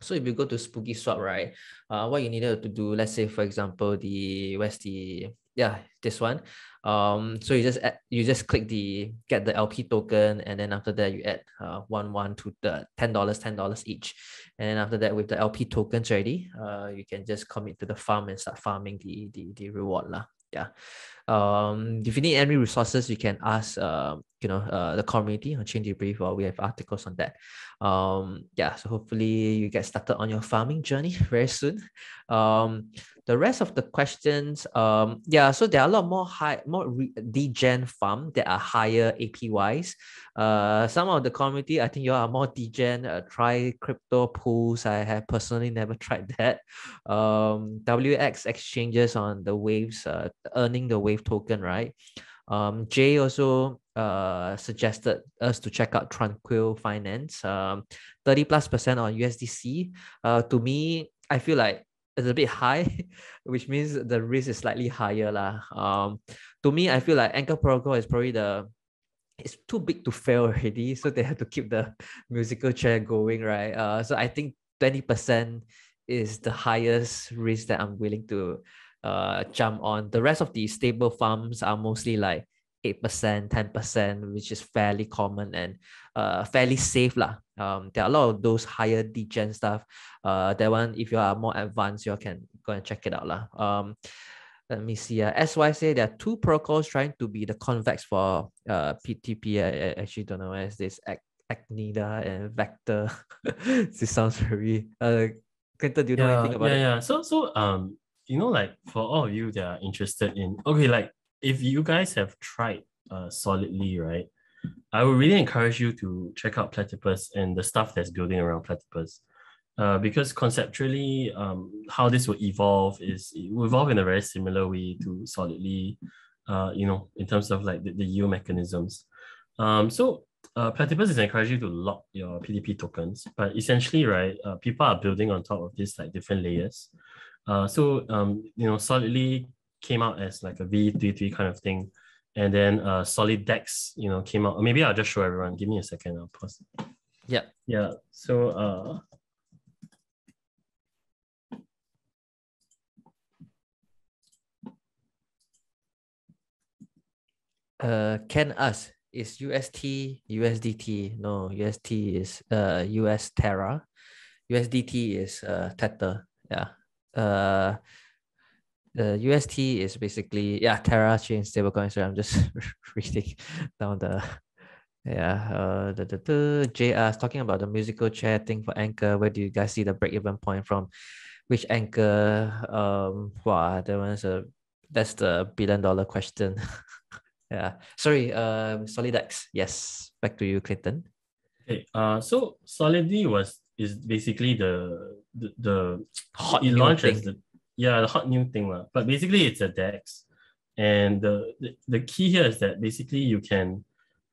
so if you go to Spooky Swap, right, uh, what you needed to do, let's say for example, the where's the yeah this one, um, so you just add, you just click the get the LP token, and then after that you add uh one one to the ten dollars, ten dollars each, and after that with the LP tokens ready, uh, you can just commit to the farm and start farming the the the reward lah. Yeah. Um, if you need any resources, you can ask uh, you know uh, the community on Chain Debrief or we have articles on that. Um yeah so hopefully you get started on your farming journey <laughs> very soon. Um the rest of the questions um yeah so there are a lot more high more degen farm that are higher apys uh some of the community i think you are more degen uh, try crypto pools. I have personally never tried <laughs> that. Um wx exchanges on the waves uh, earning the wave token right um, Jay also uh, suggested us to check out Tranquil Finance, um, 30 plus percent on USDC. Uh, to me, I feel like it's a bit high, <laughs> which means the risk is slightly higher. Lah. Um, to me, I feel like Anchor Protocol is probably the it's too big to fail <laughs> already. So they have to keep the musical chair going, right? Uh, so I think 20% is the highest risk that I'm willing to uh, jump on. The rest of the stable farms are mostly like 8%, 10%, which is fairly common and uh, fairly safe. Lah. Um, there are a lot of those higher degen stuff. Uh, that one, if you are more advanced, you can go and check it out. Lah. Um, let me see. Uh, SY say there are two protocols trying to be the convex for uh, PTP. I, I actually don't know where is this Echidna and Vector. <laughs> this sounds very uh Clinton, do you know anything about yeah, it? Yeah, So so um you know, like for all of you that are interested in, okay, like if you guys have tried uh, solidly, right, I would really encourage you to check out Platypus and the stuff that's building around Platypus. Uh, because conceptually, um, how this will evolve is it will evolve in a very similar way to solidly, uh, you know, in terms of like the, the yield mechanisms. Um, so uh, Platypus is encouraging you to lock your PTP tokens, but essentially, right, uh, people are building on top of this like different layers. Uh, so um, you know, solidly came out as like a V33 kind of thing, and then uh, Solidex, you know, came out. Maybe I'll just show everyone. Give me a second. I'll pause. Yeah. Yeah. So uh, uh can us is UST USDT no UST is uh US Terra USDT is uh Tether yeah uh the UST is basically yeah Terra chain stablecoin so I'm just <laughs> reading down the yeah uh the, the, the J uh talking about the musical chair thing for anchor where do you guys see the break even point from which anchor um wow that one's a that's the billion dollar question <laughs> yeah. Sorry, um, Solidex. Yes. Back to you, Clinton. Okay. Uh, so Solidly was is basically the the, the Hot it new launched as thing. the yeah the hot new thing. But basically it's a DEX, and the, the the key here is that basically you can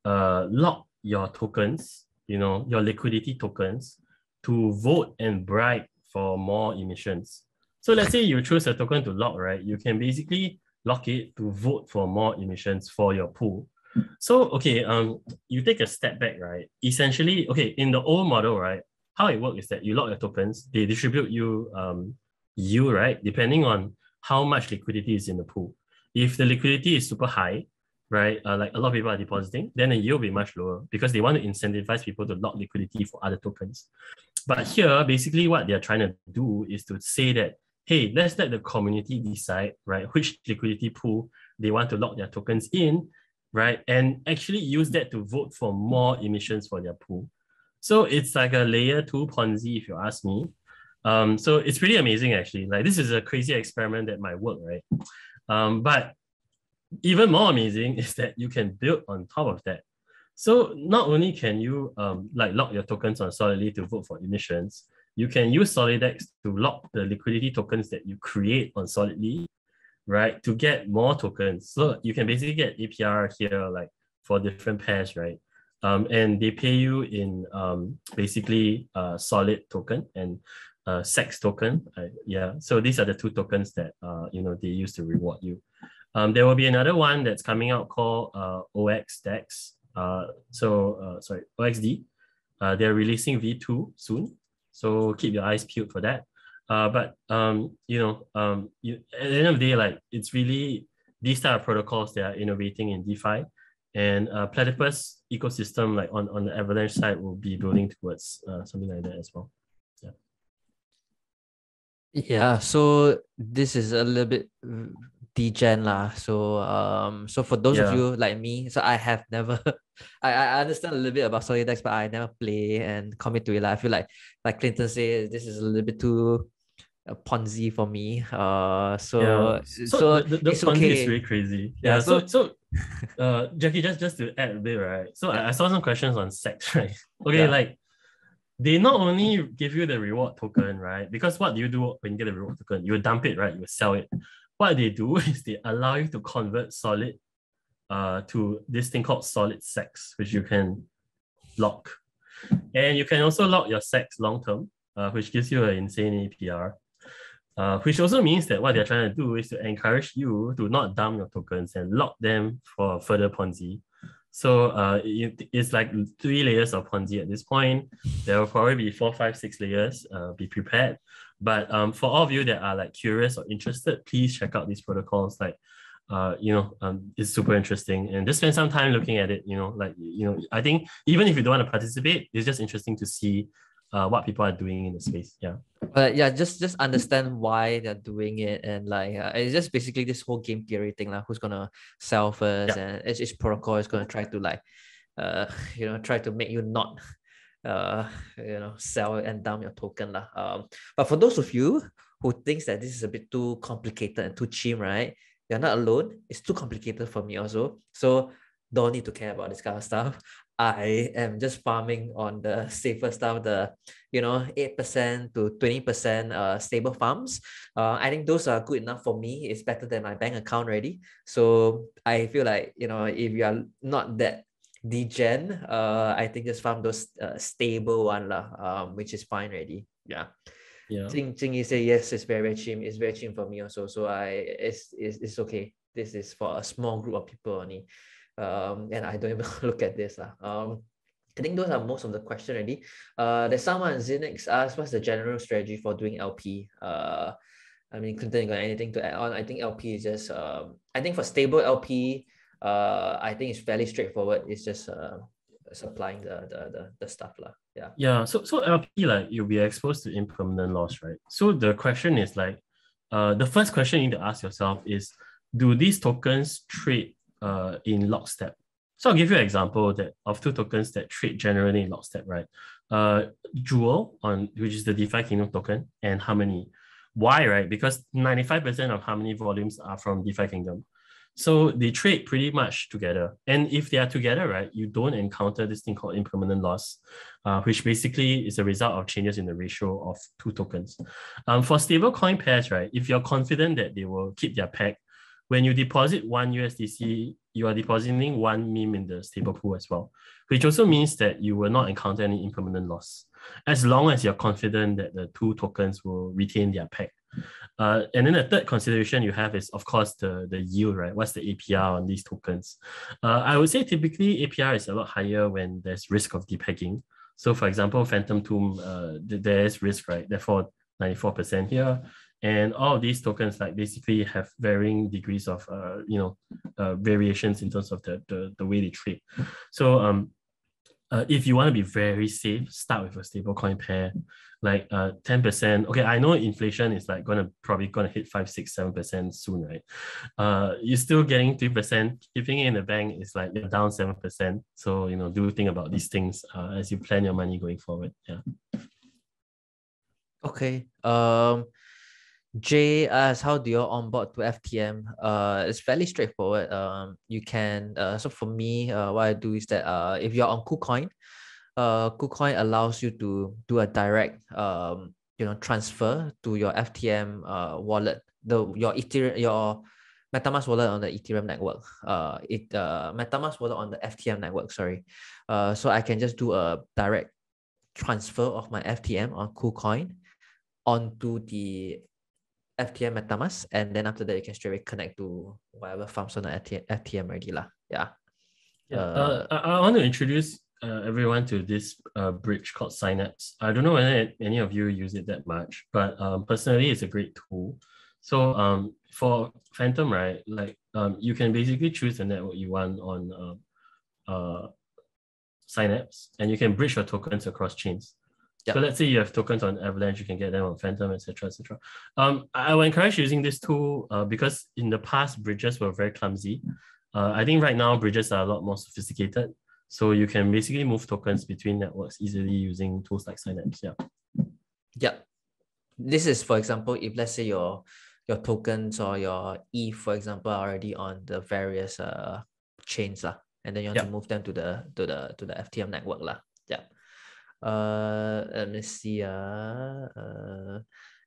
uh lock your tokens, you know, your liquidity tokens, to vote and bribe for more emissions. So let's say you choose a token to lock, right? You can basically lock it to vote for more emissions for your pool. So okay, um, you take a step back, right? Essentially, okay, in the old model, right, how it works is that you lock your tokens, they distribute you um you right, depending on how much liquidity is in the pool. If the liquidity is super high, right, uh, like a lot of people are depositing, then the yield will be much lower because they want to incentivize people to lock liquidity for other tokens. But here, basically, what they're trying to do is to say that hey, let's let the community decide, right, which liquidity pool they want to lock their tokens in, right, and actually use that to vote for more emissions for their pool. So it's like a layer two Ponzi, if you ask me. Um, so it's pretty amazing, actually. Like this is a crazy experiment that might work, right? Um, but even more amazing <laughs> is that you can build on top of that. So not only can you um, like lock your tokens on Solidly to vote for emissions, you can use Solidex to lock the liquidity tokens that you create on Solidly, right, to get more tokens. So you can basically get APR here, like for different pairs, right? Um, and they pay you in um, basically uh, solid token and sex token. Uh, yeah, so these are the two tokens that uh, you know they use to reward you. Um, there will be another one that's coming out called uh. Uh, so uh, sorry, OXD. Uh, they're releasing V2 soon, so keep your eyes peeled for that. Uh, but um, you know, um, you, at the end of the day, like it's really these type of protocols that are innovating in DeFi, and uh, Platypus ecosystem, like on, on the Avalanche side, will be building towards uh, something like that as well. Yeah, Yeah. so this is a little bit degen lah. So um, so for those Yeah. of you like me, so I have never, <laughs> I I understand a little bit about Solidex, but I never play and commit to it. Like I feel like like Clinton said, this is a little bit too uh, Ponzi for me. Uh, so yeah. so, So, the, the, the Ponzi okay. is really crazy. Yeah, Yeah. So so- <laughs> uh, Jacky, just just to add a bit, right? So I, I saw some questions on sex, <laughs> right? Okay, Yeah. like they not only give you the reward token, right? Because what do you do when you get a reward token? You dump it, right? You sell it. What they do <laughs> is they allow you to convert solid uh to this thing called solid sex, which you can lock. And you can also lock your sex long term, uh, which gives you an insane APR. Uh, which also means that what they're trying to do is to encourage you to not dump your tokens and lock them for further Ponzi. So uh, it, it's like three layers of Ponzi at this point. There will probably be four, five, six layers. Uh, be prepared. But um, for all of you that are like curious or interested, please check out these protocols. Like, uh, you know, um, it's super interesting, and just spend some time looking at it. You know, like you know, I think even if you don't want to participate, it's just interesting to see uh, what people are doing in the space. Yeah. But yeah, just just understand why they're doing it, and like uh, it's just basically this whole game theory thing, like who's gonna sell first, and each, each protocol is gonna try to like, uh, <laughs> you know, try to make you not, uh, you know, sell and dump your token lah. Um, but for those of you who thinks that this is a bit too complicated and too cheap, right? You're not alone. It's too complicated for me also. So don't need to care about this kind of stuff. I am just farming on the <laughs> safer stuff, the you know, 8% to 20% uh, stable farms. Uh, I think those are good enough for me. It's better than my bank account already. So I feel like, you know, if you are not that degen. Uh, I think just farm those uh, stable one lah. Um, which is fine already. Yeah. Yeah. Jing Jing Yi say yes, it's very, very cheap. It's very cheap for me also. So I it's, it's it's okay. This is for a small group of people only. Um, and I don't <laughs> even look at this. lah. Um, I think those are most of the question already. Uh, there's someone Zinix asked what's the general strategy for doing LP. Uh, I mean, Clinton, got anything to add on? I think LP is just um, I think for stable LP, uh, I think it's fairly straightforward. It's just uh, supplying the the the, the stuff lah. Yeah. Yeah. So so LP like you'll be exposed to impermanent loss, right? So the question is like, uh, the first question you need to ask yourself is, do these tokens trade uh in lockstep? So I'll give you an example that of two tokens that trade generally in lockstep, right? Uh, Jewel on which is the DeFi Kingdom token and Harmony. Why, right? Because 95% of Harmony volumes are from DeFi Kingdom. So they trade pretty much together. And if they are together, right, you don't encounter this thing called impermanent loss, uh, which basically is a result of changes in the ratio of two tokens. Um, for stablecoin pairs, right, if you're confident that they will keep their peg, when you deposit one USDC, you are depositing one meme in the stable pool as well, which also means that you will not encounter any impermanent loss as long as you're confident that the two tokens will retain their peg. Uh, and then the third consideration you have is, of course, the, the yield, right? What's the APR on these tokens? Uh, I would say typically APR is a lot higher when there's risk of depegging. So, for example, Fantom Tomb, uh, there's risk, right? Therefore, 94% here. And all of these tokens like basically have varying degrees of, uh, you know, uh, variations in terms of the, the, the way they trade. So um, uh, if you want to be very safe, start with a stable coin pair, like uh 10%. Okay, I know inflation is like gonna probably gonna hit five, six, seven percent soon, right? Uh you're still getting three percent. Keeping it in the bank is like you're down seven percent. So you know, do think about these things uh, as you plan your money going forward. Yeah. Okay. Um Jay asks, how do you onboard to FTM? Uh, it's fairly straightforward. Um, you can, uh, so for me, uh, what I do is that uh, if you're on KuCoin, uh, KuCoin allows you to do a direct, um, you know, transfer to your FTM uh, wallet, the your Ethereum, your MetaMask wallet on the Ethereum network. Uh, it uh, MetaMask wallet on the FTM network. Sorry. Uh, so I can just do a direct transfer of my FTM on KuCoin onto the FTM MetaMask, and then after that you can straight away connect to whatever farms on the FTM, FTM already lah. Yeah. Yeah. Uh, I, I want to introduce uh, everyone to this uh, bridge called Synapse. I don't know whether any of you use it that much, but um, personally, it's a great tool. So um, for Fantom, right, like um, you can basically choose the network you want on uh, uh, Synapse, and you can bridge your tokens across chains. Yep. So let's say you have tokens on Avalanche, you can get them on Fantom, etc., etc. Um, I would encourage using this tool uh, because in the past bridges were very clumsy. Uh, I think right now bridges are a lot more sophisticated, so you can basically move tokens between networks easily using tools like Synapse. Yeah. Yeah. This is, for example, if let's say your your tokens or your ETH, for example, are already on the various uh chains lah, and then you want yep. to move them to the to the to the FTM network lah. Yeah. Uh, let me see. Uh, uh,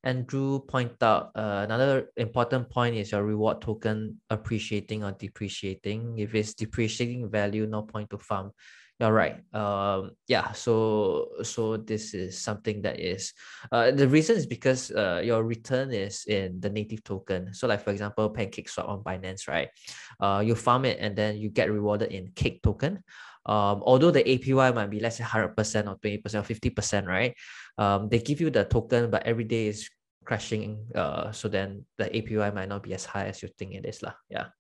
Andrew point out uh, another important point is your reward token appreciating or depreciating. If it's depreciating value, no point to farm. You're right. Um, yeah. So so this is something that is uh, the reason is because uh, your return is in the native token. So like for example, Pancake Swap on Binance, right? Uh, you farm it and then you get rewarded in Cake token um, although the APY might be let's say 100% or 20% or 50%, right? Um, they give you the token, but every day is crashing. Uh, so then the APY might not be as high as you think it is. Lah. Yeah.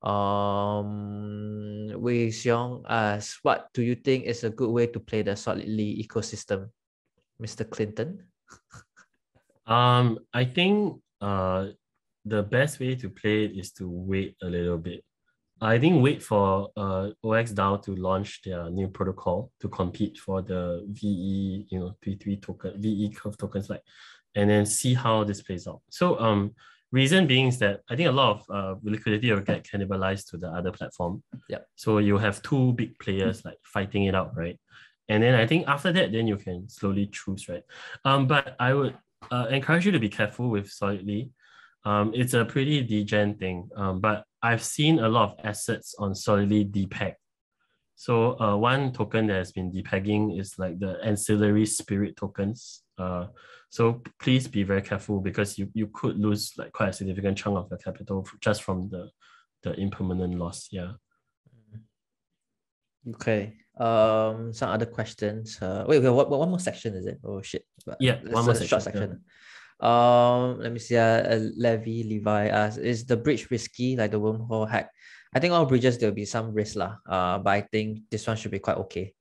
Um, Wei Xiong asks, what do you think is a good way to play the solidly ecosystem, Mr. Clinton? <laughs> um, I think uh, the best way to play it is to wait a little bit. I think wait for uh, OX DAO to launch their new protocol to compete for the VE, you know, P3 token, VE curve tokens, like, and then see how this plays out. So, um, reason being is that I think a lot of uh, liquidity will get cannibalized to the other platform. Yeah. So you have two big players like fighting it out, right? And then I think after that, then you can slowly choose, right? Um, but I would uh, encourage you to be careful with Solidly. Um, it's a pretty degen thing, um, but I've seen a lot of assets on solidly depeg. So uh, one token that has been depegging is like the ancillary spirit tokens. Uh, so please be very careful because you, you could lose like quite a significant chunk of your capital just from the, the impermanent loss. Yeah. Okay. Um, some other questions. Uh, wait, wait, what, what one more section is it? Oh shit! Yeah, one more short section. Yeah. Um, let me see. Uh, Levy Levi asks, is the bridge risky like the wormhole hack? I think all bridges there'll be some risk lah. Uh, but I think this one should be quite okay.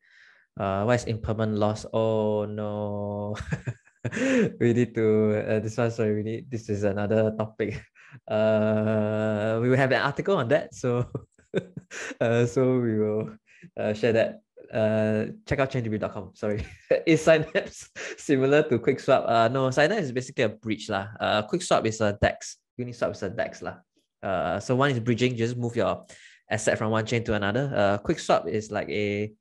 Uh, what is impermanent loss? Oh no. <laughs> we need to uh, this one sorry we need this is another topic <laughs> uh we will have an article on that so <laughs> uh so we will uh, share that uh, check out ChainDB.com. Sorry. <laughs> is Synapse <laughs> similar to QuickSwap? Uh, no, Synapse is basically a bridge. Lah. Uh, QuickSwap is a DEX. Uniswap is a DEX. Lah. Uh, so one is bridging, just move your asset from one chain to another. Uh, QuickSwap is like a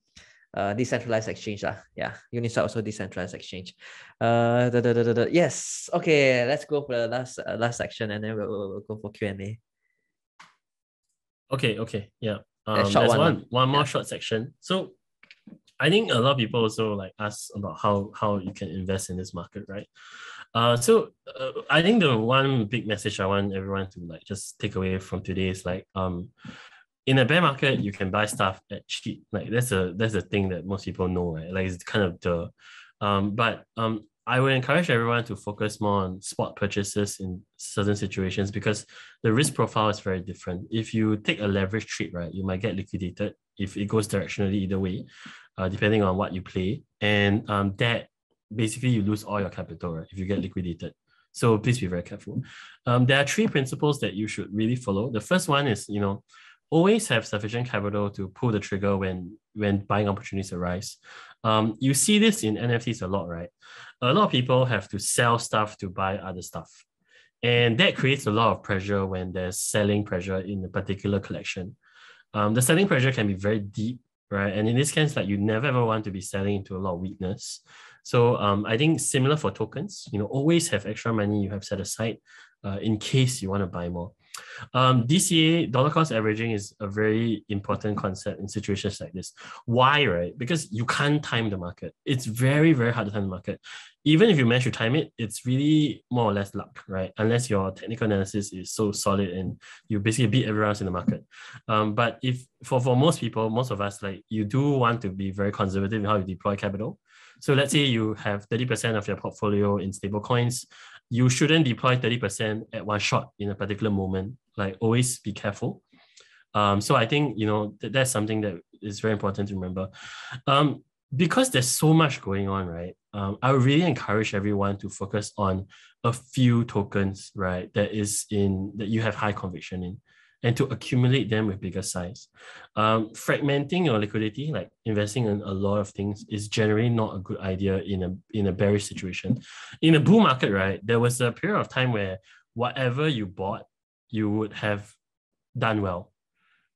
uh, decentralized exchange. Lah. Yeah, Uniswap also decentralized exchange. Uh, da, da, da, da, da. Yes. Okay, let's go for the last uh, last section and then we'll, we'll, we'll go for Q&A. Okay, okay, yeah. Um, there's one, one, one more yeah. short section. So I think a lot of people also like ask about how how you can invest in this market, right? Uh, so uh, I think the one big message I want everyone to like just take away from today is like um in a bear market you can buy stuff at cheap. Like that's a that's a thing that most people know, right? Like it's kind of the um but um I would encourage everyone to focus more on spot purchases in certain situations because the risk profile is very different. If you take a leverage trade, right, you might get liquidated if it goes directionally either way, uh, depending on what you play. And um, that basically you lose all your capital, right, if you get liquidated. So please be very careful. Um, there are three principles that you should really follow. The first one is, you know, always have sufficient capital to pull the trigger when when buying opportunities arise. Um, you see this in NFTs a lot, right? a lot of people have to sell stuff to buy other stuff. And that creates a lot of pressure when there's selling pressure in a particular collection. Um, the selling pressure can be very deep, right? And in this case, like you never ever want to be selling into a lot of weakness. So um, I think similar for tokens, you know, always have extra money you have set aside uh, in case you want to buy more. Um, DCA, dollar cost averaging, is a very important concept in situations like this. Why, right? Because you can't time the market. It's very, very hard to time the market. Even if you manage to time it, it's really more or less luck, right? Unless your technical analysis is so solid and you basically beat everyone else in the market. Um, but if for, for most people, most of us, like you do want to be very conservative in how you deploy capital. So let's say you have 30% of your portfolio in stable coins you shouldn't deploy 30% at one shot in a particular moment. Like always be careful. Um, so I think, you know, th- that's something that is very important to remember. Um, because there's so much going on, right? Um, I would really encourage everyone to focus on a few tokens, right? That is in that you have high conviction in and to accumulate them with bigger size. Um, fragmenting your liquidity, like investing in a lot of things, is generally not a good idea in a in a bearish situation. In a bull market, right, there was a period of time where whatever you bought, you would have done well.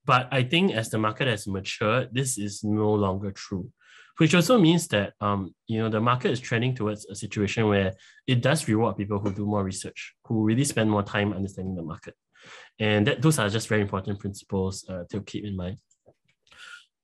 But I think as the market has matured, this is no longer true, which also means that um, you know the market is trending towards a situation where it does reward people who do more research, who really spend more time understanding the market. And that those are just very important principles uh, to keep in mind.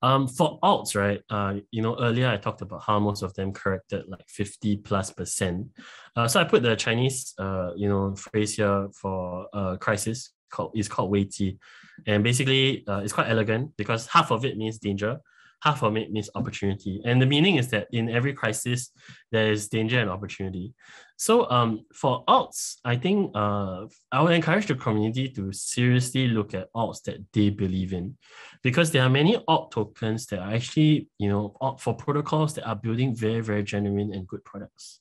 Um, for alts, right? Uh, you know, earlier I talked about how most of them corrected like 50 plus percent. Uh, so I put the Chinese, uh, you know, phrase here for uh, crisis called is called Wei Ji. And basically uh, it's quite elegant because half of it means danger, half of it means opportunity. And the meaning is that in every crisis, there is danger and opportunity. So um, for alts, I think uh, I would encourage the community to seriously look at alts that they believe in, because there are many alt tokens that are actually, you know, alt for protocols that are building very, very genuine and good products.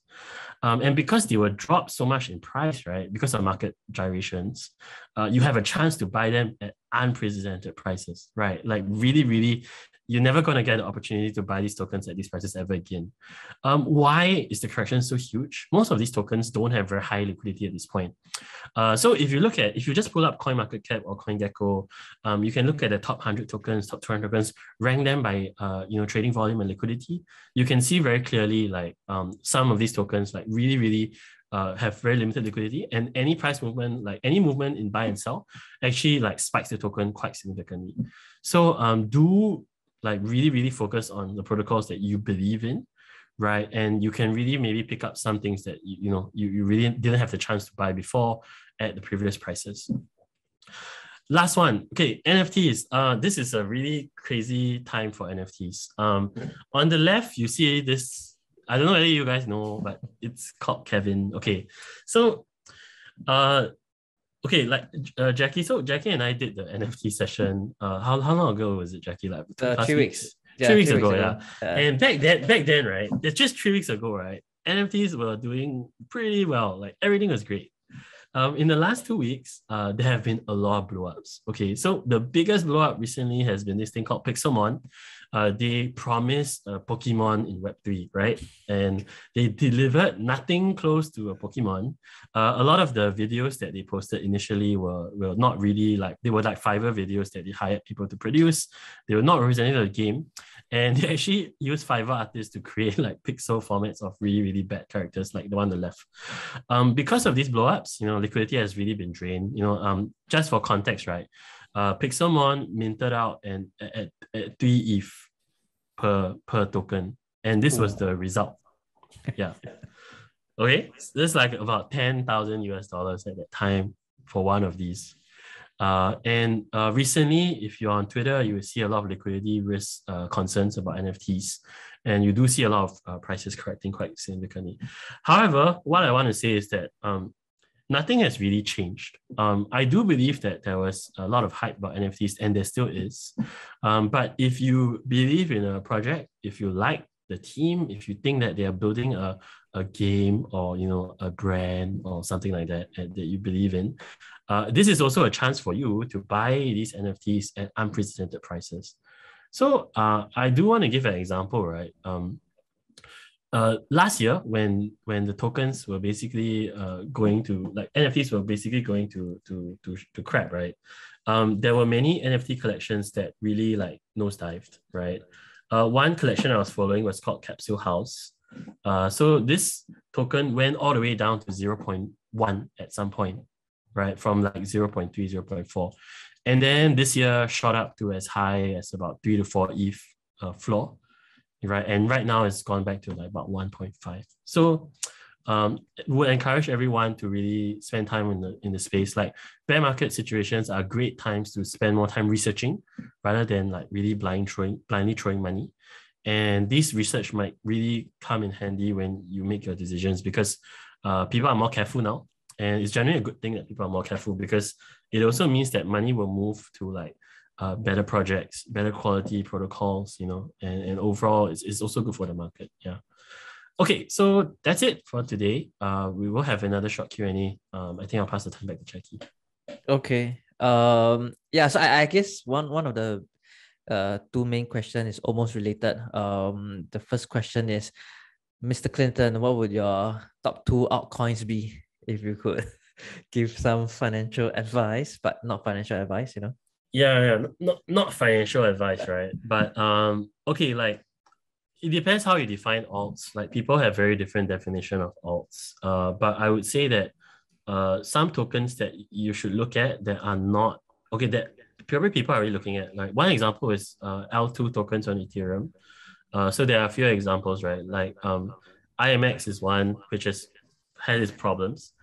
Um, and because they were dropped so much in price, right, because of market gyrations, uh, you have a chance to buy them at unprecedented prices, right? Like really, really you're never going to get an opportunity to buy these tokens at these prices ever again. Um, why is the correction so huge? Most of these tokens don't have very high liquidity at this point. Uh, so if you look at, if you just pull up CoinMarketCap or CoinGecko, um, you can look at the top 100 tokens, top 200 tokens, rank them by, uh, you know, trading volume and liquidity. You can see very clearly like um, some of these tokens like really, really uh, have very limited liquidity and any price movement, like any movement in buy and sell, actually like spikes the token quite significantly. So um, do like really, really focus on the protocols that you believe in, right? And you can really maybe pick up some things that you, you know you, you really didn't have the chance to buy before at the previous prices. Last one, okay, NFTs. Uh, this is a really crazy time for NFTs. Um, on the left, you see this. I don't know whether you guys know, but it's called Kevin. Okay, so, uh, okay, like uh, Jacky. So Jacky and I did the NFT session. Uh, how, how long ago was it, Jacky? Like uh, three weeks. Yeah, three weeks ago, yeah. And back then, back then, right? It's just three weeks ago, right? NFTs were doing pretty well. Like everything was great. Um, in the last two weeks, uh, there have been a lot of blowups. Okay, so the biggest blowup recently has been this thing called Pixelmon. Uh, they promised a Pokemon in Web3, right? And they delivered nothing close to a Pokemon. Uh, a lot of the videos that they posted initially were, were not really like, they were like Fiverr videos that they hired people to produce. They were not representing the game and <laughs> they actually used Fiverr artists to create like pixel formats of really really bad characters like the one on the left. Um, because of these blowups, you know, liquidity has really been drained. You know, um, just for context, right? Uh, Pixelmon minted out and at, at three ETH per per token, and this was the result. Yeah. <laughs> Okay, so this is like about ten thousand US dollars at that time for one of these. Uh, and uh, recently, if you're on Twitter, you will see a lot of liquidity risk uh, concerns about NFTs, and you do see a lot of uh, prices correcting quite significantly. However, what I want to say is that um, nothing has really changed. Um, I do believe that there was a lot of hype about NFTs, and there still is. Um, but if you believe in a project, if you like the team, if you think that they are building a, a game or you know a brand or something like that that you believe in, uh, this is also a chance for you to buy these NFTs at unprecedented prices. So uh, I do want to give an example, right? Um, uh, last year, when when the tokens were basically uh, going to like NFTs were basically going to to to to crap, right? Um, there were many NFT collections that really like nosedived, right? Uh, one collection I was following was called Capsule House. Uh, so this token went all the way down to 0.1 at some point, right? From like 0.3, 0.4. And then this year shot up to as high as about three to four ETH uh, floor, right? And right now it's gone back to like about 1.5. So um, would encourage everyone to really spend time in the in the space. Like bear market situations are great times to spend more time researching rather than like really blind throwing blindly throwing money. And this research might really come in handy when you make your decisions because uh, people are more careful now and it's generally a good thing that people are more careful because it also means that money will move to like uh, better projects, better quality protocols, you know, and, and overall it's, it's also good for the market. Yeah. Okay, so that's it for today. Uh, we will have another short Q&A. Um, I think I'll pass the time back to Jacky. Okay. Um, yeah, so I, I guess one, one of the uh, two main questions is almost related. Um, the first question is, Mr. Clinton, what would your top two altcoins be? if you could <laughs> give some financial advice, but not financial advice, you know? Yeah, yeah, not not financial advice, right? But um, okay, like it depends how you define alts. Like people have very different definition of alts. Uh, but I would say that uh, some tokens that you should look at that are not okay that probably people are already looking at. Like one example is uh, L2 tokens on Ethereum. Uh, so there are a few examples, right? Like um, IMX is one which has had its problems.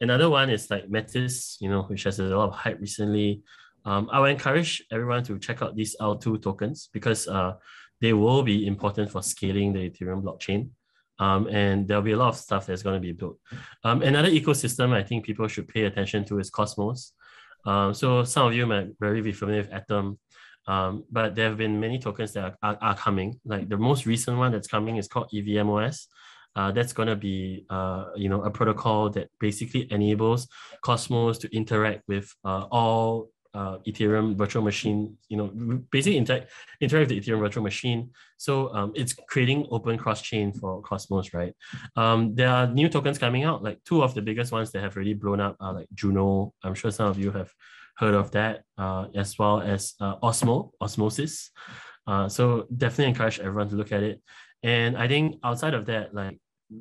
Another one is like Metis, you know, which has a lot of hype recently. Um, I would encourage everyone to check out these L2 tokens because uh, they will be important for scaling the Ethereum blockchain. Um, and there'll be a lot of stuff that's going to be built. Um, another ecosystem I think people should pay attention to is Cosmos. Um, so some of you might very be familiar with Atom, um, but there have been many tokens that are, are, are, coming. Like the most recent one that's coming is called EVMOS uh, that's going to be uh, you know a protocol that basically enables Cosmos to interact with uh, all uh, Ethereum virtual machine, you know, basically interact, interact with the Ethereum virtual machine. So um, it's creating open cross chain for Cosmos, right? Um, there are new tokens coming out. Like two of the biggest ones that have already blown up are like Juno. I'm sure some of you have heard of that, uh, as well as uh, Osmo, Osmosis. Uh, so definitely encourage everyone to look at it. And I think outside of that, like,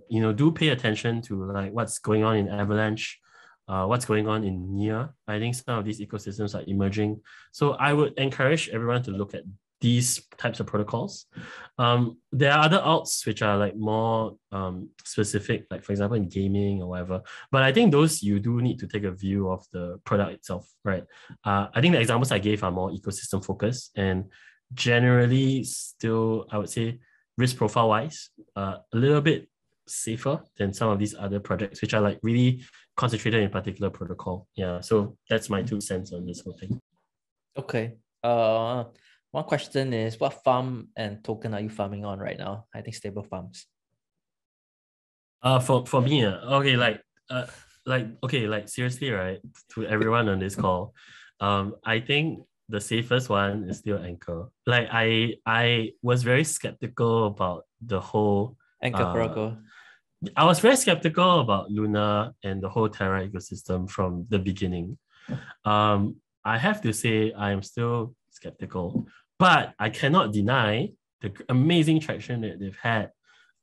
you know, do pay attention to like what's going on in Avalanche, uh, what's going on in NEAR. I think some of these ecosystems are emerging. So I would encourage everyone to look at these types of protocols. Um, there are other alts which are like more um, specific, like for example in gaming or whatever. But I think those you do need to take a view of the product itself, right? Uh, I think the examples I gave are more ecosystem focused and generally still, I would say, risk profile wise, uh, a little bit safer than some of these other projects, which are like really concentrated in particular protocol. Yeah, so that's my two cents on this whole thing. Okay. Uh, one question is what farm and token are you farming on right now? I think stable farms. Uh, for for me, uh, okay, like uh, like okay, like seriously, right? To everyone on this call, um, I think the safest one is still Anchor. Like I I was very skeptical about the whole Anchor uh, protocol. I was very skeptical about Luna and the whole Terra ecosystem from the beginning. Um, I have to say I am still skeptical, but I cannot deny the amazing traction that they've had,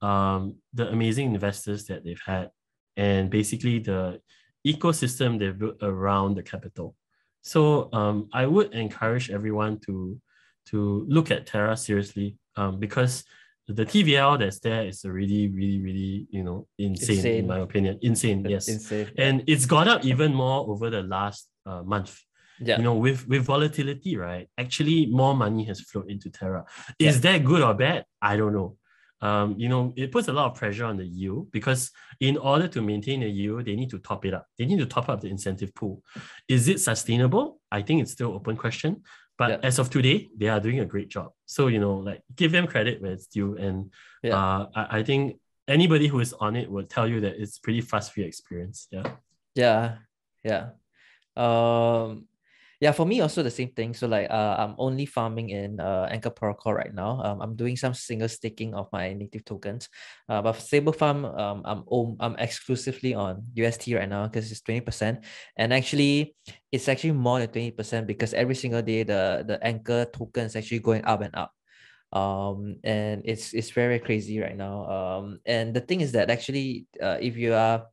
um, the amazing investors that they've had, and basically the ecosystem they've built around the capital. So um, I would encourage everyone to to look at Terra seriously um, because the TVL that's there is already really, really, you know, insane, insane. in my opinion. Insane, yes. Insane. And it's gone up even more over the last uh, month. Yeah. You know, with with volatility, right? Actually, more money has flowed into Terra. Is yeah. that good or bad? I don't know. Um, you know, it puts a lot of pressure on the yield because in order to maintain a yield, they need to top it up. They need to top up the incentive pool. Is it sustainable? I think it's still an open question. But yeah. as of today, they are doing a great job. So, you know, like give them credit where it's due. And yeah. uh, I, I think anybody who is on it will tell you that it's pretty fast free experience. Yeah. Yeah. Yeah. Um, yeah, for me also the same thing. So like uh, I'm only farming in uh, Anchor Protocol right now. Um, I'm doing some single staking of my native tokens. Uh, but for Stable Farm, um, I'm I'm exclusively on UST right now because it's 20%. And actually, it's actually more than 20% because every single day the, the Anchor token is actually going up and up um and it's it's very crazy right now um and the thing is that actually uh, if you are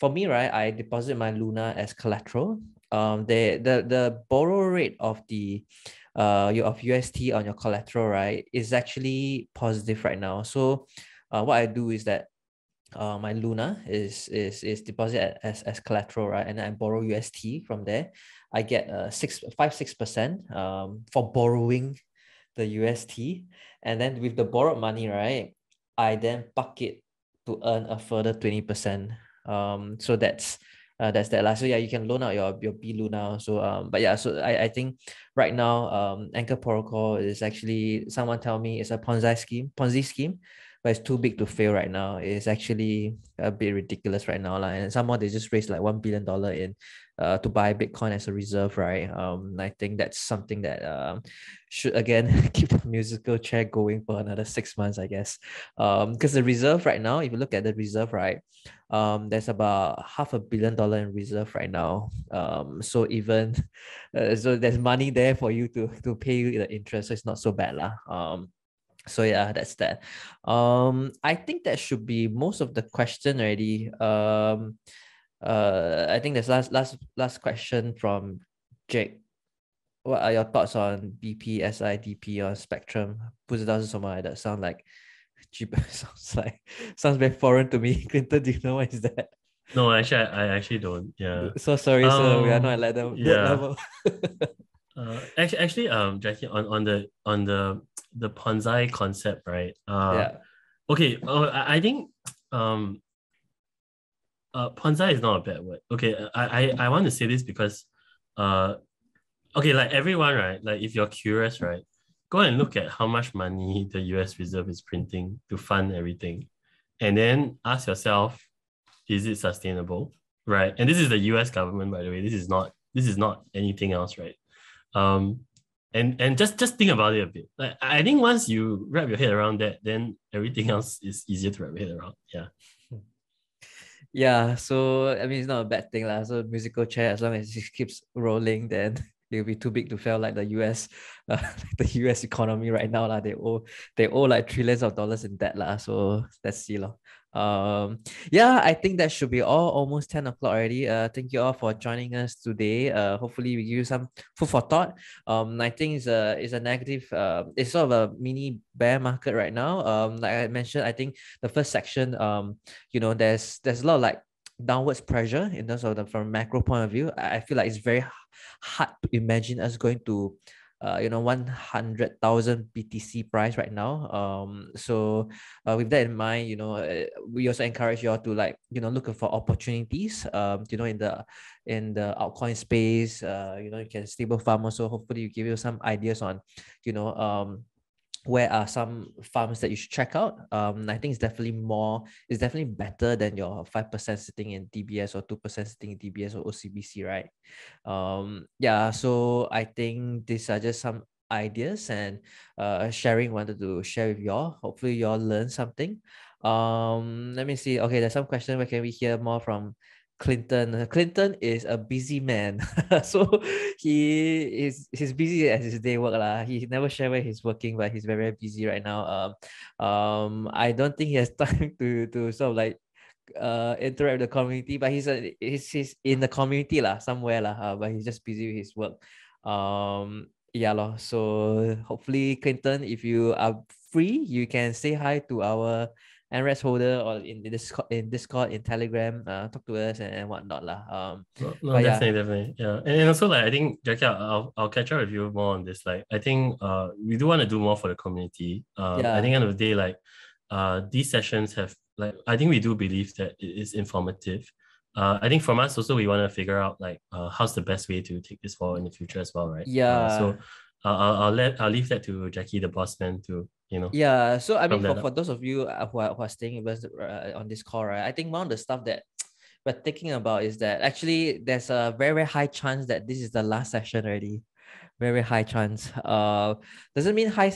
for me right i deposit my luna as collateral um the the the borrow rate of the uh of UST on your collateral right is actually positive right now. So uh, what I do is that uh, my Luna is is is deposit as, as collateral, right? And I borrow UST from there. I get uh six five six percent um for borrowing the UST, and then with the borrowed money, right? I then it to earn a further twenty percent. Um, so that's uh, that's that. Like, so yeah, you can loan out your your B now. So um, but yeah, so I, I think right now um Anchor Protocol is actually someone tell me it's a Ponzi scheme, Ponzi scheme, but it's too big to fail right now. It's actually a bit ridiculous right now. Like, and someone they just raised like one billion dollar in uh, to buy Bitcoin as a reserve, right? Um, I think that's something that um, should again <laughs> keep the musical chair going for another six months, I guess. Um, because the reserve right now, if you look at the reserve, right, um, there's about half a billion dollar in reserve right now. Um, so even <laughs> uh, so, there's money there for you to to pay you the interest. So it's not so bad, lah. Um, so yeah that's that. Um i think that should be most of the question already. Um uh i think there's last last last question from jake. What are your thoughts on bp sidp on spectrum? That. Sound like <laughs> <laughs> sounds like sounds very foreign to me. <laughs> Clinton do you know what is that? No actually i, I actually don't. Yeah. So sorry um, sir. We are um, not at that yeah. level uh, actually, actually, um, Jacky, on, on the on the the Ponzi concept, right? Uh, yeah. Okay. Uh, I, I think um uh, Ponzi is not a bad word. Okay, I, I, I want to say this because, uh, okay, like everyone, right? Like if you're curious, right, go and look at how much money <laughs> the U.S. Reserve is printing to fund everything, and then ask yourself, is it sustainable, right? And this is the U.S. government, by the way. This is not this is not anything else, right? Um, and and just just think about it a bit. Like I think once you wrap your head around that, then everything <laughs> else is easier to wrap your head around. Yeah <laughs> yeah so i mean it's not a bad thing lah. so musical chair as long as it keeps rolling then <laughs> it'll be too big to fail like the us uh, the us economy right now lah. they owe they owe like trillions of dollars in debt lah. so let's see lah. Um yeah i think that should be all. Almost 10 o'clock already. Uh thank you all for joining us today. Uh hopefully we give you some food for thought. Um i think it's a it's a negative uh it's sort of a mini bear market right now. Um like i mentioned i think the first section um you know there's there's a lot of like downwards pressure in terms of the from macro point of view. I feel like it's very hard to imagine us going to uh, you know, 100,000 BTC price right now. Um, so uh, with that in mind, you know, uh, we also encourage you all to like, you know, look for opportunities, um, you know, in the, in the altcoin space, uh, you know, you can stable farm also, hopefully you give you some ideas on, you know, um, where are some farms that you should check out? Um, I think it's definitely more, it's definitely better than your 5% sitting in DBS or 2% sitting in DBS or OCBC, right? Um, yeah, so I think these are just some ideas and uh, sharing wanted to share with y'all. Hopefully y'all learn something. Um, let me see. Okay, there's some question where can we hear more from Clinton. Clinton is a busy man. <laughs> so he is he's busy as his day work. La. He never share where he's working, but he's very, very busy right now. Um, um, I don't think he has <laughs> time to to sort of like uh interact with the community, but he's a he's, he's in the community lah, somewhere lah, uh, but he's just busy with his work. Um yeah, lor. so hopefully Clinton, if you are free, you can say hi to our NRES holder or in Discord, in Discord, in Telegram, uh, talk to us and, and whatnot lah. Um, no, no definitely, yeah. definitely, yeah. And, and also like I think Jacky, I'll I'll catch up with you more on this. Like I think uh we do want to do more for the community. Uh, yeah. I think end of the day, like uh these sessions have like I think we do believe that it is informative. Uh, I think from us also we want to figure out like uh, how's the best way to take this forward in the future as well, right? Yeah. Uh, so uh, I'll, I'll let I'll leave that to Jacky, the boss man, to you know yeah so i mean for, for those of you uh, who are, who are staying with us uh, on this call right i think one of the stuff that <tsk> we're thinking about is that actually there's a very, very high chance that this is the last session already. Very high chance. Uh doesn't mean high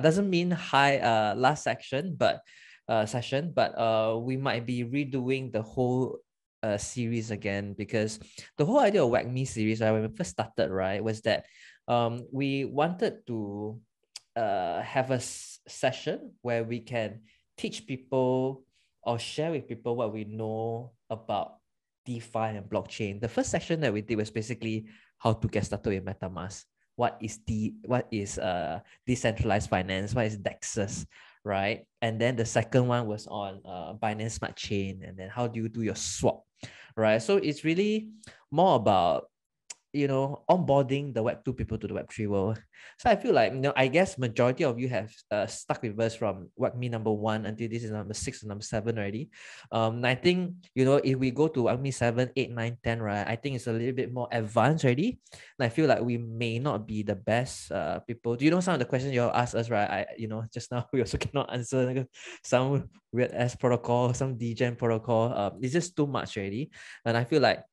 doesn't mean high uh last section but uh session but uh we might be redoing the whole uh series again because the whole idea of WAGMI series right when we first started right was that um we wanted to <tsk> uh, have a session where we can teach people or share with people what we know about DeFi and blockchain. The first session that we did was basically how to get started with MetaMask. What is the what is uh decentralized finance? What is DEXs? Right. And then the second one was on uh Binance Smart Chain. And then how do you do your swap? Right. So it's really more about you know onboarding the web 2 people to the web 3 world. So i feel like you know i guess majority of you have uh, stuck with us from WAGMI number one until this is number six and number seven already. Um i think you know if we go to WAGMI 7 8 9 10 right i think it's a little bit more advanced already. And i feel like we may not be the best uh people. Do you know some of the questions you asked us right? I you know just now <laughs> we also cannot answer <laughs> some weird s protocol some degen protocol. Um it's just too much already. And i feel like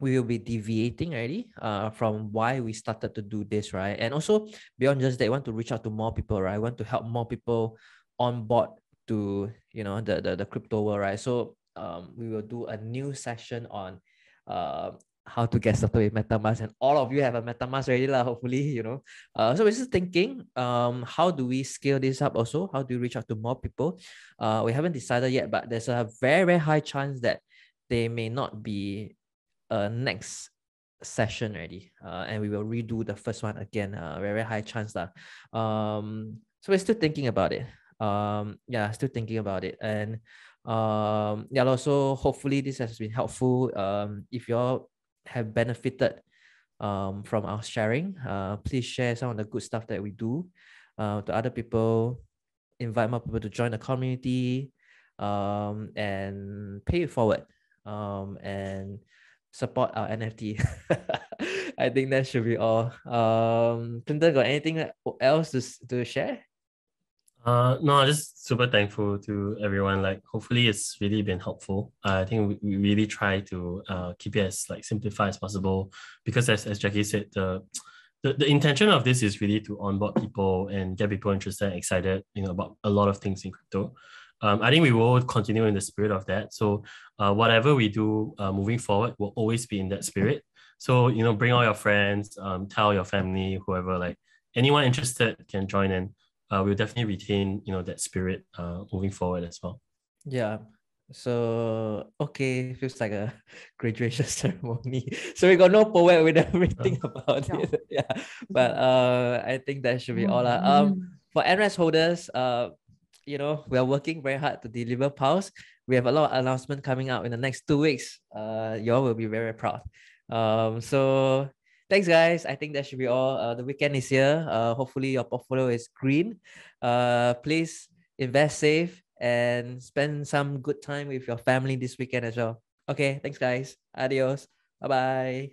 we will be deviating already uh, from why we started to do this, right? And also beyond just that, I want to reach out to more people, right? I want to help more people on board to you know the the, the crypto world, right? So um, we will do a new session on uh, how to get started with MetaMask, and all of you have a MetaMask already, lah. Hopefully, <laughs> you know. Uh, so we're just thinking, um, how do we scale this up? Also, how do we reach out to more people? Uh, we haven't decided yet, but there's a very very high chance that they may not be uh, next session already uh, and we will redo the first one again uh, very, very high chance that um so we're still thinking about it. Um yeah still thinking about it. And um yeah also hopefully this has been helpful. Um if you all have benefited um from our sharing uh please share some of the good stuff that we do uh to other people. Invite more people to join the community um and pay it forward. Um and support our NFT. <laughs> I think that should be all. Um, Clinton, got anything else to, to share? Uh, no, just super thankful to everyone. Like, hopefully, it's really been helpful. Uh, I think we, we really try to uh, keep it as like simplified as possible because, as, as Jacky said, the, the the intention of this is really to onboard people and get people interested and excited, you know, about a lot of things in crypto um, I think we will continue in the spirit of that. So uh, whatever we do uh, moving forward will always be in that spirit. So you know, bring all your friends, um, tell your family, whoever, like anyone interested can join in. Uh, we'll definitely retain you know that spirit uh, moving forward as well. Yeah, So okay, feels like a <laughs> graduation <laughs> ceremony. So we got no poet with everything <laughs> about Yeah. it. Yeah. But uh I think that should be all. lah. Um for NRES holders, uh, you know, we are working very hard to deliver Pulse. We have a lot of announcement coming out in the next two weeks. Uh, you all will be very proud. Um, so thanks, guys. I think that should be all. Uh, the weekend is here. Uh, hopefully your portfolio is green. Uh, please invest safe and spend some good time with your family this weekend as well. Okay, thanks, guys. Adios. Bye bye.